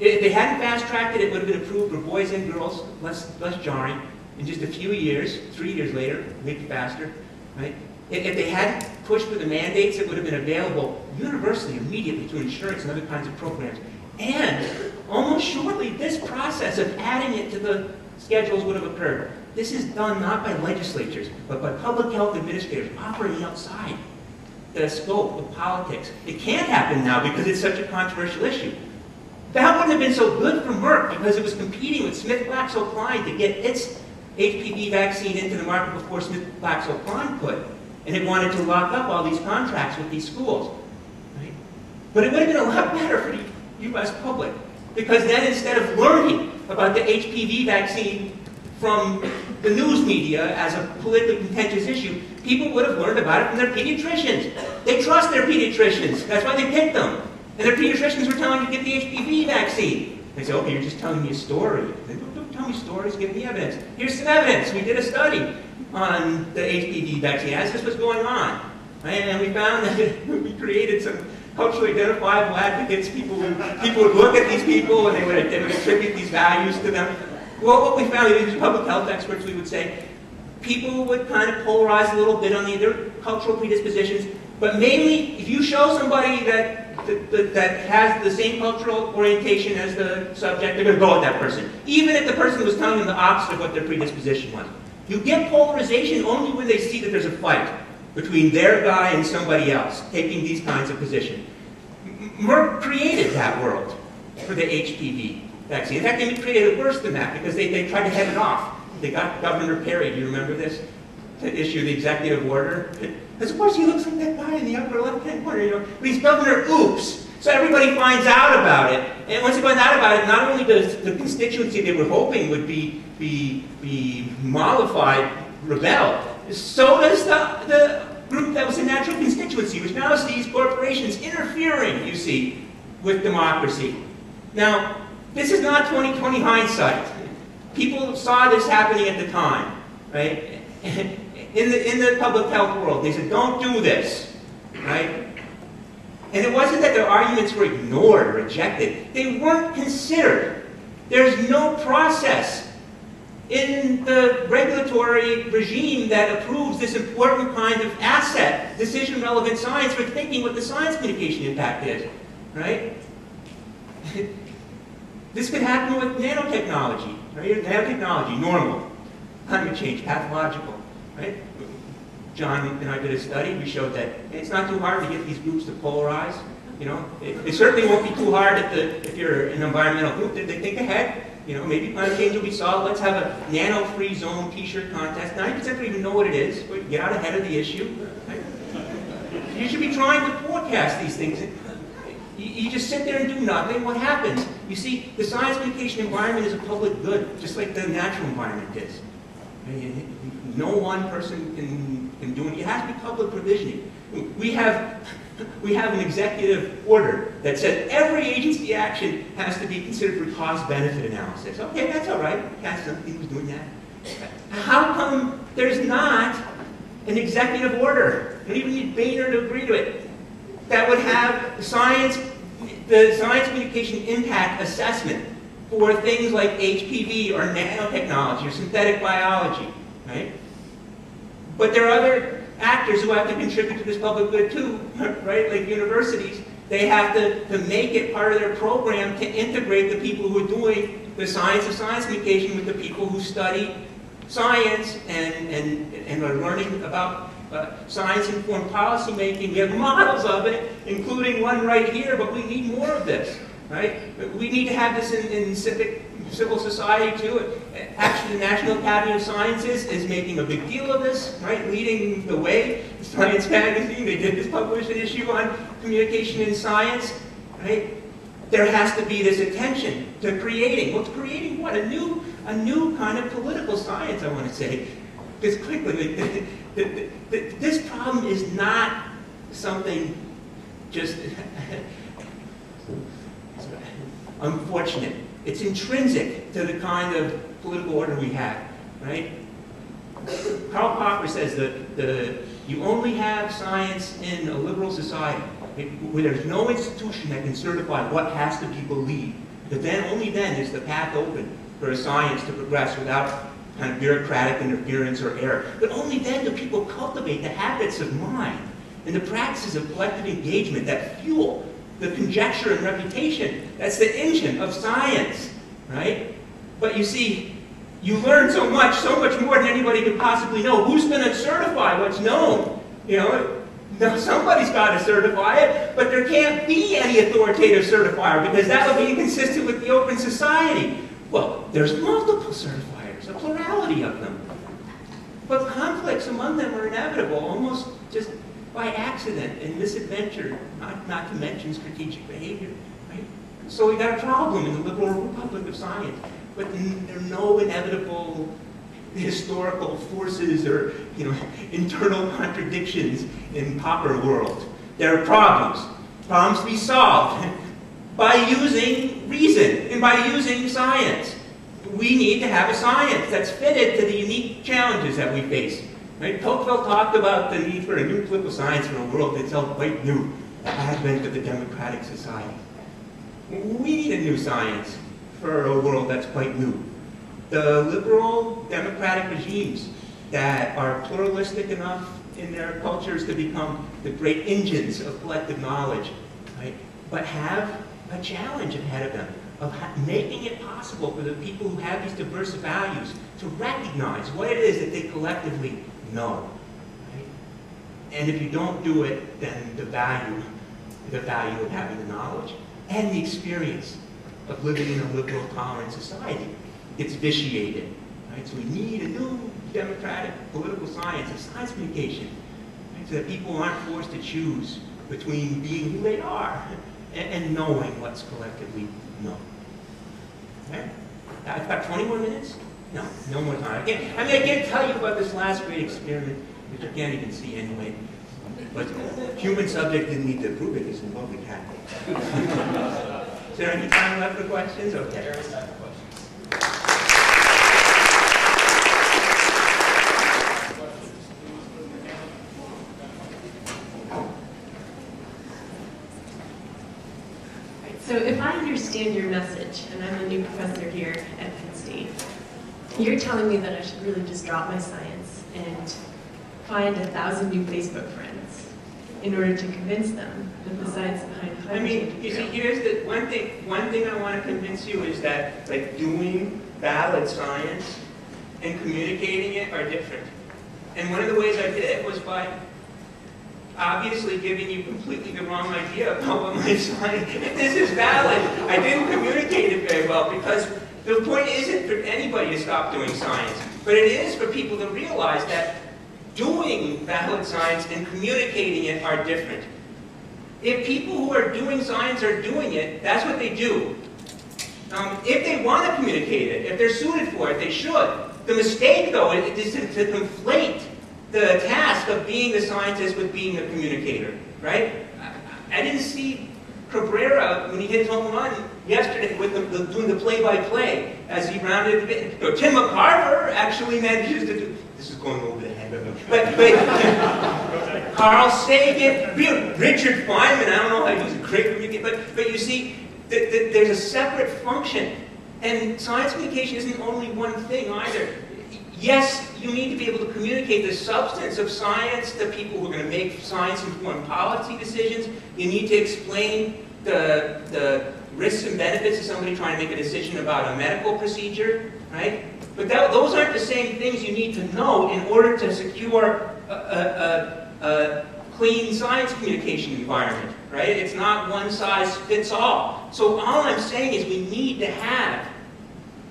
If they hadn't fast-tracked it, it would have been approved for boys and girls, less, less jarring, in just a few years, three years later, maybe faster, right? If they hadn't pushed for the mandates, it would have been available universally, immediately, to insurance and other kinds of programs. And almost shortly, this process of adding it to the schedules would have occurred. This is done not by legislatures, but by public health administrators operating outside the scope of politics. It can't happen now because it's such a controversial issue. That wouldn't have been so good for Merck because it was competing with Smith-GlaxoSmithKline to get its HPV vaccine into the market before Smith-GlaxoSmithKline could. And it wanted to lock up all these contracts with these schools. Right? But it would have been a lot better for the U.S. public. Because then instead of learning about the HPV vaccine from the news media as a politically contentious issue, people would have learned about it from their pediatricians. They trust their pediatricians. That's why they picked them. And their pediatricians were telling them to get the HPV vaccine. They say, okay, you're just telling me a story. Don't, don't tell me stories, give me evidence. Here's some evidence. We did a study on the HPV vaccine as this was going on. Right? And we found that we created some culturally identifiable advocates, people would, people would look at these people and they would, they would attribute these values to them. Well, what we found, these public health experts, we would say, people would kind of polarize a little bit on the, their cultural predispositions, but mainly, if you show somebody that, that, that has the same cultural orientation as the subject, they're going to go with that person. Even if the person was telling them the opposite of what their predisposition was. You get polarization only when they see that there's a fight between their guy and somebody else taking these kinds of positions. Merck created that world for the HPV vaccine. In fact, they created it worse than that because they, they tried to head it off. They got Governor Perry, do you remember this, to issue the executive order? Because of course he looks like that guy in the upper left-hand corner, you know. But he's Governor Oops. So everybody finds out about it. And once they find out about it, not only does the constituency they were hoping would be, be, be mollified rebel, so does the, the group that was a natural constituency, which now sees corporations interfering, you see, with democracy. Now, this is not 2020 hindsight. People saw this happening at the time, right? In the, in the public health world, they said, don't do this, right? And it wasn't that their arguments were ignored or rejected. They weren't considered. There's no process in the regulatory regime that approves this important kind of asset, decision-relevant science for thinking what the science communication impact is, right? this could happen with nanotechnology, right? Nanotechnology, normal. Climate change, pathological, right? John and I did a study. We showed that it's not too hard to get these groups to polarize. You know, it, it certainly won't be too hard if, the, if you're an environmental group. They think ahead. You know, maybe climate change will be solved. Let's have a nano-free zone t-shirt contest. 90% don't even know what it is, but get out ahead of the issue. Right? You should be trying to forecast these things. You, you, just sit there and do nothing. What happens? You see, the science communication environment is a public good, just like the natural environment is. No one person can, can do it. It has to be public provisioning. We have we have an executive order that says every agency action has to be considered for cost-benefit analysis. Okay, that's all right. Cass something was doing that. How come there's not an executive order? You don't even need Boehner to agree to it. That would have science, the science communication impact assessment for things like HPV or nanotechnology or synthetic biology, right? But there are other actors who have to contribute to this public good too, right? Like universities, they have to, to make it part of their program to integrate the people who are doing the science of science communication with the people who study science and, and, and are learning about uh, science-informed policy making. We have models of it, including one right here, but we need more of this, right? We need to have this in, in civic civil society too. Actually, the National Academy of Sciences is making a big deal of this, right? Leading the way. Science magazine, they did just publish an issue on communication in science, right? There has to be this attention to creating. Well, creating what? A new, a new kind of political science, I want to say. Because quickly, this problem is not something just unfortunate. It's intrinsic to the kind of political order we have, right? Karl Popper says that the, uh, you only have science in a liberal society where there's no institution that can certify what has to be believed. But then, only then is the path open for a science to progress without kind of bureaucratic interference or error. But only then do people cultivate the habits of mind and the practices of collective engagement that fuel the conjecture and refutation. That's the engine of science, right? But you see, you learn so much, so much more than anybody could possibly know. Who's going to certify what's known? You know, now somebody's got to certify it, but there can't be any authoritative certifier because that would be inconsistent with the open society. Well, there's multiple certifiers, a plurality of them. But conflicts among them are inevitable, almost just by accident and misadventure, not, not to mention strategic behavior. Right? So we got a problem in the liberal republic of science. But there are no inevitable historical forces or you know, internal contradictions in Popper world. There are problems, problems to be solved by using reason and by using science. We need to have a science that's fitted to the unique challenges that we face. Right? Tocqueville talked about the need for a new political science in a world that's quite new, the advent of the democratic society. We need a new science for a world that's quite new. The liberal democratic regimes that are pluralistic enough in their cultures to become the great engines of collective knowledge, right? but have a challenge ahead of them of making it possible for the people who have these diverse values to recognize what it is that they collectively Right? And if you don't do it, then the value, the value of having the knowledge and the experience of living in a liberal, tolerant society gets vitiated. Right? So we need a new democratic political science, a science communication, right? so that people aren't forced to choose between being who they are and, and knowing what's collectively known. Okay? I've got 20 more minutes. No, no more time. I, I mean, I can't tell you about this last great experiment, which I can't even see anyway. But human subject didn't need to prove it. It's a lovely cat. Is there any time left for questions? Okay. So if I understand your message, and I'm a new professor here at Penn State, you're telling me that I should really just drop my science and find a thousand new Facebook friends in order to convince them that the science behind climate I mean, you see, here's the one thing. One thing I want to convince you is that like doing valid science and communicating it are different. And one of the ways I did it was by obviously giving you completely the wrong idea about what my science. This is valid, I didn't communicate it very well because the point isn't for anybody to stop doing science, but it is for people to realize that doing valid science and communicating it are different. If people who are doing science are doing it, that's what they do. Um, if they want to communicate it, if they're suited for it, they should. The mistake, though, is to, to conflate the task of being the scientist with being the communicator, right? I, I didn't see Cabrera, when he hit home run yesterday with the, the, doing the play-by-play, as he rounded it. You know, Tim McCarver actually manages to do, this is going over the head of him, but, but Carl Sagan, Richard Feynman, I don't know how he's a great but, but you see, th th there's a separate function. And science communication isn't only one thing either. Yes, you need to be able to communicate the substance of science to people who are going to make science-informed policy decisions. You need to explain the, the risks and benefits of somebody trying to make a decision about a medical procedure, right? But that, those aren't the same things you need to know in order to secure a, a, a, a clean science communication environment, right? It's not one size fits all. So all I'm saying is we need to have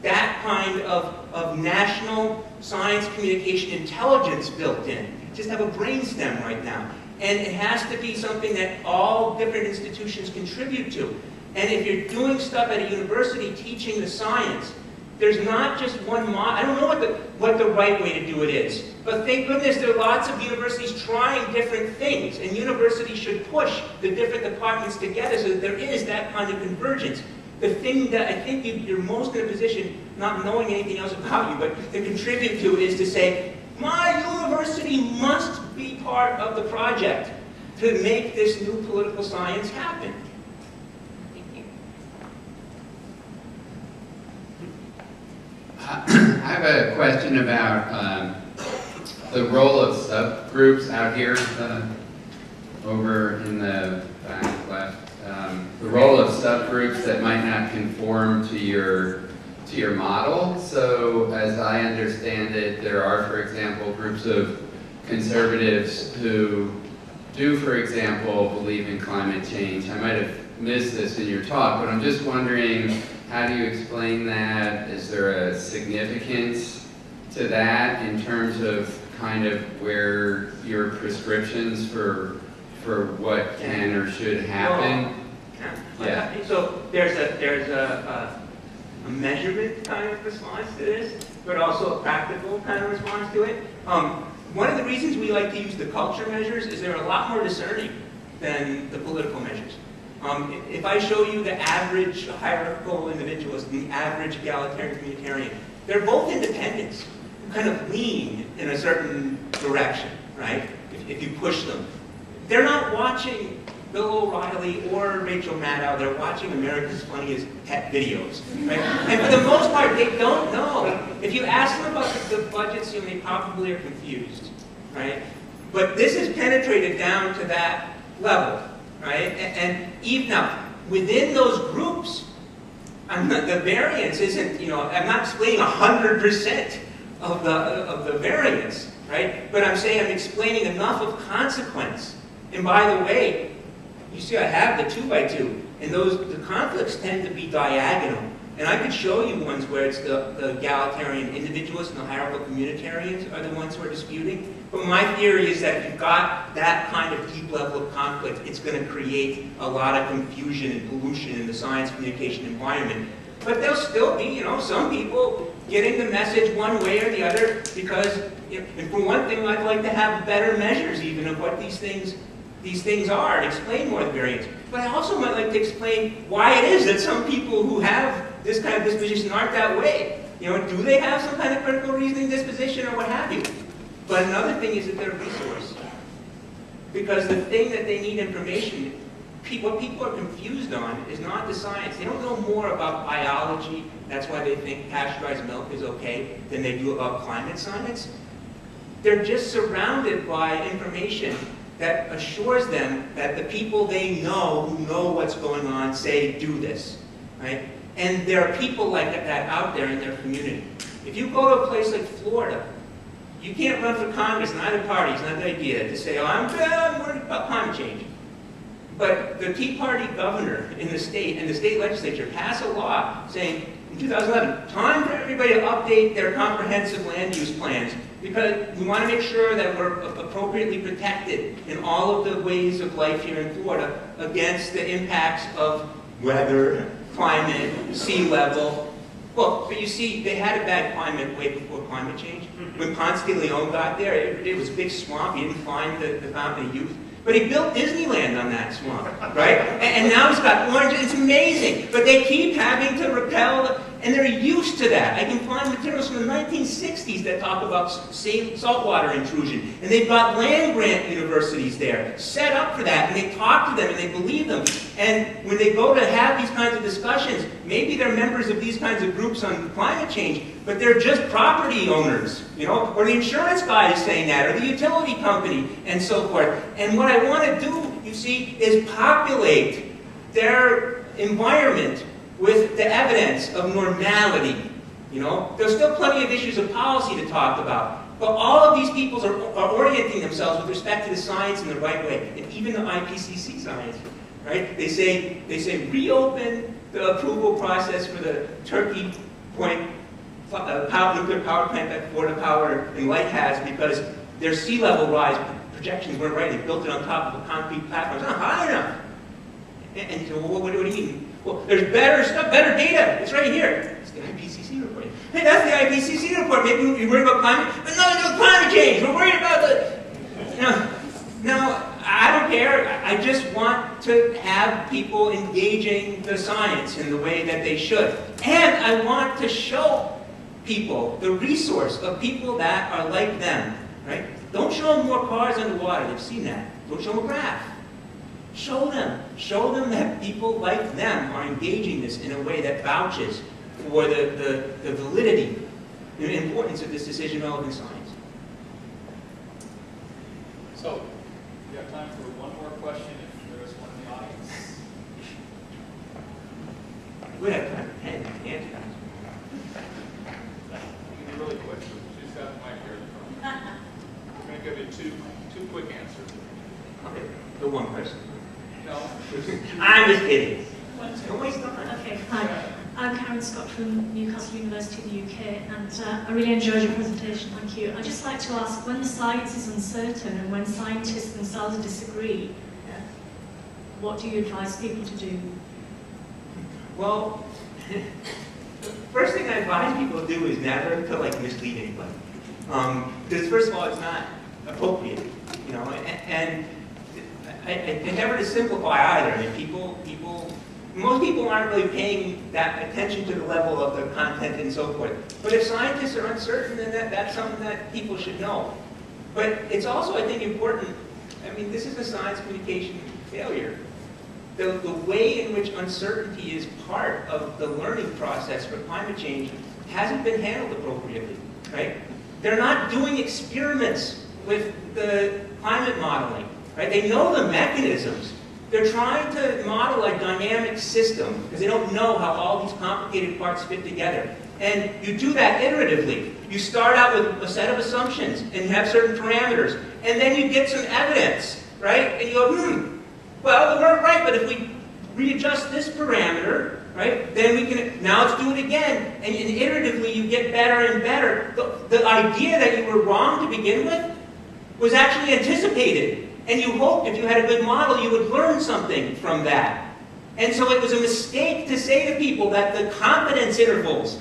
that kind of, of national science communication intelligence built in. Just have a brainstem right now. And it has to be something that all different institutions contribute to. And if you're doing stuff at a university teaching the science, there's not just one model. I don't know what the, what the right way to do it is. But thank goodness there are lots of universities trying different things. And universities should push the different departments together so that there is that kind of convergence. The thing that I think you, are most in a position, not knowing anything else about you, but to contribute to is to say, my university must be part of the project to make this new political science happen. I have a question about um, the role of subgroups out here uh, over in the back left. Um, the role of subgroups that might not conform to your to your model. So as I understand it, there are, for example, groups of conservatives who do, for example, believe in climate change. I might have missed this in your talk, but I'm just wondering how do you explain that? Is there a significance to that in terms of kind of where your prescriptions for for what can or should happen? Yeah. So there's a there's a, a, a, measurement kind of response to this, but also a practical kind of response to it. Um, one of the reasons we like to use the culture measures is they're a lot more discerning than the political measures. Um, if I show you the average hierarchical individualist and the average egalitarian communitarian, they're both independents kind of lean in a certain direction, right? If, if you push them. They're not watching Bill O'Reilly or Rachel Maddow, they're watching America's Funniest Pet videos. Right? And for the most part, they don't know. If you ask them about the, budgets, you know, they probably are confused. Right? But this is penetrated down to that level right? And, and even now, within those groups, not, the variance isn't, you know, I'm not explaining 100% of the, of the variance, right? But I'm saying I'm explaining enough of consequence. And by the way, you see I have the two by two, and those, the conflicts tend to be diagonal. And I could show you ones where it's the, the egalitarian individualists and the hierarchical communitarians are the ones who are disputing. But my theory is that if you've got that kind of deep level of conflict, it's going to create a lot of confusion and pollution in the science communication environment. But there'll still be, you know, some people getting the message one way or the other because, you know, and for one thing, I'd like to have better measures even of what these things these things are and explain more of the variance. But I also might like to explain why it is that some people who have this kind of disposition aren't that way. You know, do they have some kind of critical reasoning disposition or what have you? But another thing is that they're a resource. Because the thing that they need information, what people are confused on is not the science. They don't know more about biology, that's why they think pasteurized milk is okay, than they do about climate science. They're just surrounded by information that assures them that the people they know who know what's going on say do this. Right? And there are people like that out there in their community. If you go to a place like Florida, you can't run for Congress in either party. It's not good idea to say, oh, I'm, I'm worried about climate change. But the Tea Party governor in the state and the state legislature passed a law saying in 2011, time for everybody to update their comprehensive land use plans because we want to make sure that we're appropriately protected in all of the ways of life here in Florida against the impacts of weather, climate, sea level, well, but you see, they had a bad climate way before climate change. Mm-hmm. When Ponce de Leon got there, it, it was a big swamp. He didn't find the, the fountain of youth. But he built Disneyland on that swamp, right? And, and now it's got orange. It's amazing. But they keep having to repel and they're used to that. I can find materials from the 1960s that talk about saltwater intrusion. And they've got land grant universities there set up for that. And they talk to them and they believe them. And when they go to have these kinds of discussions, maybe they're members of these kinds of groups on climate change, but they're just property owners, you know, or the insurance guy is saying that, or the utility company, and so forth. And what I want to do, you see, is populate their environment with the evidence of normality. You know, there's still plenty of issues of policy to talk about. But all of these peoples are, are orienting themselves with respect to the science in the right way, and even the IPCC science. Right? They say they say reopen the approval process for the Turkey point uh, power, nuclear power plant that Florida Power and Light has because their sea level rise projections weren't right. They built it on top of a concrete platform. It's not high enough. And, and say, well, what, what, do you mean? Well, there's better stuff, better data. It's right here. It's the IPCC report. Hey, that's the IPCC report. Maybe you're worried about climate, but no, no, climate change. We're worried about the. No, no, I don't care. I just want to have people engaging the science in the way that they should. And I want to show people the resource of people that are like them, right? Don't show them more cars underwater. They've seen that. Don't show them a graph. Show them. Show them that people like them are engaging this in a way that vouches for the, the, the validity and importance of this decision-relevant science. So, we have time for one more question if there is one in the audience. We have time for 10 answers. You can be really quick. She's got the mic here in the front. We're going to give you two, two quick answers. Okay, the one person. No, I'm just kidding. Don't waste time. Okay, hi. I'm Karen Scott from Newcastle University in the UK, and uh, I really enjoyed your presentation, thank you. I'd just like to ask, when the science is uncertain and when scientists themselves disagree, what do you advise people to do? Well, the first thing I advise people to do is never to like mislead anybody. Um, because first of all, it's not appropriate, you know, and, and And never to simplify either. I mean, people, people, most people aren't really paying that attention to the level of the content and so forth. But if scientists are uncertain, then that, that's something that people should know. But it's also, I think, important, I mean, this is a science communication failure. The, the way in which uncertainty is part of the learning process for climate change hasn't been handled appropriately, right? They're not doing experiments with the climate modeling, right? They know the mechanisms. They're trying to model a dynamic system because they don't know how all these complicated parts fit together. And you do that iteratively. You start out with a set of assumptions and have certain parameters, and then you get some evidence, right? And you go, hmm, well, we weren't right, but if we readjust this parameter, right, then we can, now let's do it again. And, and iteratively, you get better and better. The, the idea that you were wrong to begin with was actually anticipated. And you hoped if you had a good model, you would learn something from that. And so it was a mistake to say to people that the confidence intervals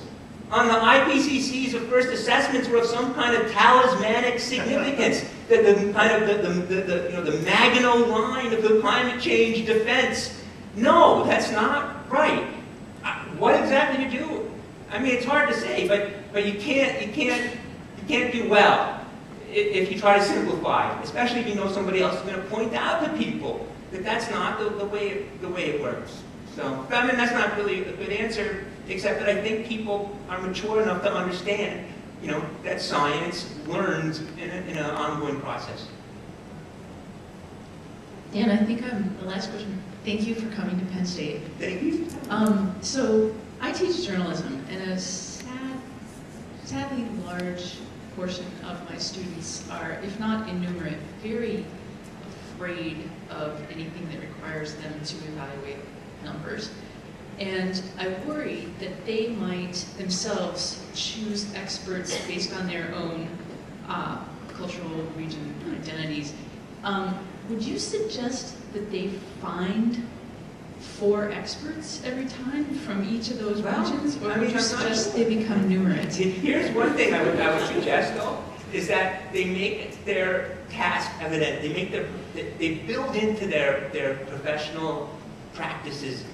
on the IPCC's of first assessments were of some kind of talismanic significance. that the kind of the, the, the, the, you know, the Maginot line of the climate change defense. No, that's not right. Uh, What exactly to do? I mean, it's hard to say, but, but you can't, you can't, you can't do well if you try to simplify, especially if you know somebody else is going to point out to people that that's not the, the way it, the way it works. So, I mean, that's not really a good answer, except that I think people are mature enough to understand, you know, that science learns in, a, in an ongoing process. Dan, I think I'm, the last question, thank you for coming to Penn State. Thank you. Um, so, I teach journalism, and a sad, sadly large portion of my students are, if not innumerate, very afraid of anything that requires them to evaluate numbers. And I worry that they might themselves choose experts based on their own uh, cultural region identities. Um, would you suggest that they find four experts every time from each of those Well, regions? Or I would mean, you suggest sure. they become numerate? Here's one thing I would, I would suggest though, is that they make their task evident. They make their, they build into their, their professional practices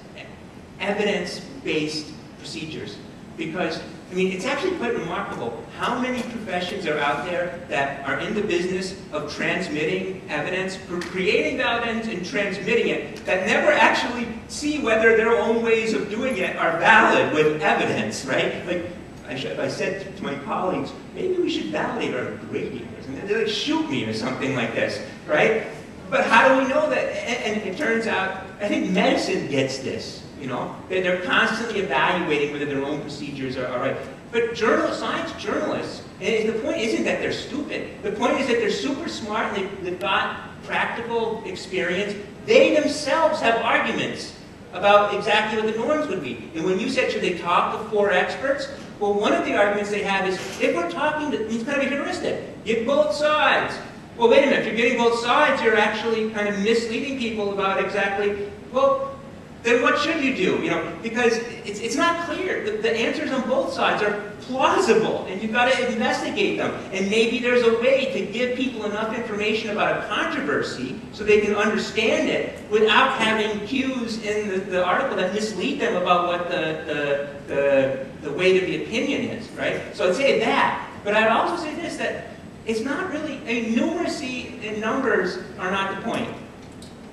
evidence-based procedures. Because, I mean, it's actually quite remarkable how many professions are out there that are in the business of transmitting evidence, creating evidence and transmitting it, that never actually see whether their own ways of doing it are valid with evidence, right? Like, I, should, I said to my colleagues, maybe we should validate our grading or something. They like shoot me or something like this, right? But how do we know that? And, and it turns out, I think medicine gets this, you know? They're constantly evaluating whether their own procedures are, are right. But journal, science journalists, and the point isn't that they're stupid. The point is that they're super smart and they, they've got practical experience. They themselves have arguments about exactly what the norms would be. And when you said, should they talk to four experts? Well, one of the arguments they have is, if we're talking, to, it's kind of a heuristic. Get both sides. Well, wait a minute. If you're getting both sides, you're actually kind of misleading people about exactly, well, then what should you do? You know, because it's, it's not clear. The, the answers on both sides are plausible, and you've got to investigate them. And maybe there's a way to give people enough information about a controversy so they can understand it without having cues in the, the article that mislead them about what the, the, the, the weight of the opinion is, right? So I'd say that. But I'd also say this, that it's not really, I mean, numeracy and numbers are not the point.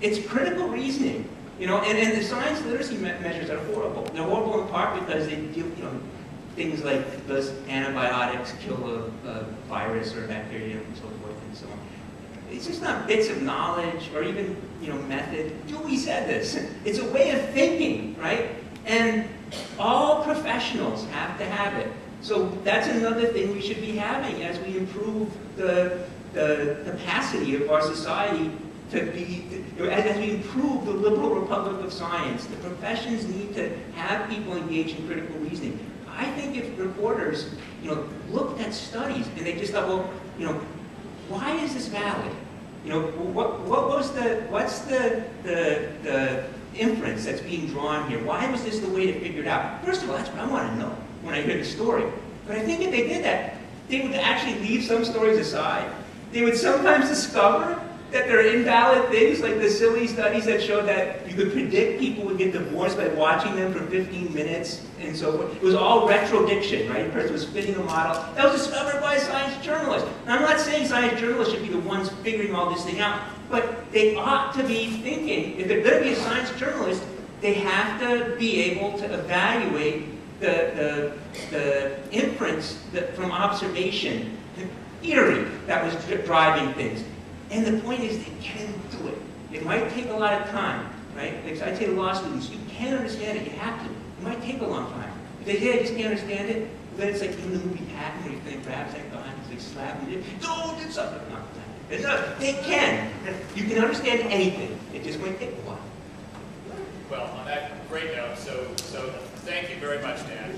It's critical reasoning. You know, and, and the science literacy me measures are horrible. They're horrible in part because they deal, you know, things like does antibiotics kill a, a virus or bacteria and so forth and so on. It's just not bits of knowledge or even, you know, method. Dewey said this. It's a way of thinking, right? And all professionals have to have it. So that's another thing we should be having as we improve the, the capacity of our society to be, as we improve the liberal republic of science, the professions need to have people engage in critical reasoning. I think if reporters, you know, looked at studies and they just thought, well, you know, why is this valid? You know, what, what was the, what's the, the, the inference that's being drawn here? Why was this the way to figure it out? First of all, that's what I want to know when I hear the story. But I think if they did that, they would actually leave some stories aside. They would sometimes discover that there are invalid things, like the silly studies that showed that you could predict people would get divorced by watching them for 15 minutes and so forth. It was all retrodiction, right? A person was fitting a model. That was discovered by a science journalist. Now, I'm not saying science journalists should be the ones figuring all this thing out, but they ought to be thinking, if they're going to be a science journalist, they have to be able to evaluate the, the, the inference that, from observation, the theory that was driving things. And the point is they can do it. It might take a lot of time, right? Because I tell law students, you can understand it, you have to. It might take a long time. If they say I just can't understand it, then it's like in the movie Patton where you think grabs that guy and they slap him. Don't do something. No, no, they can. You can understand anything. It just might take a while. Well, on that great note, so so thank you very much, Dan.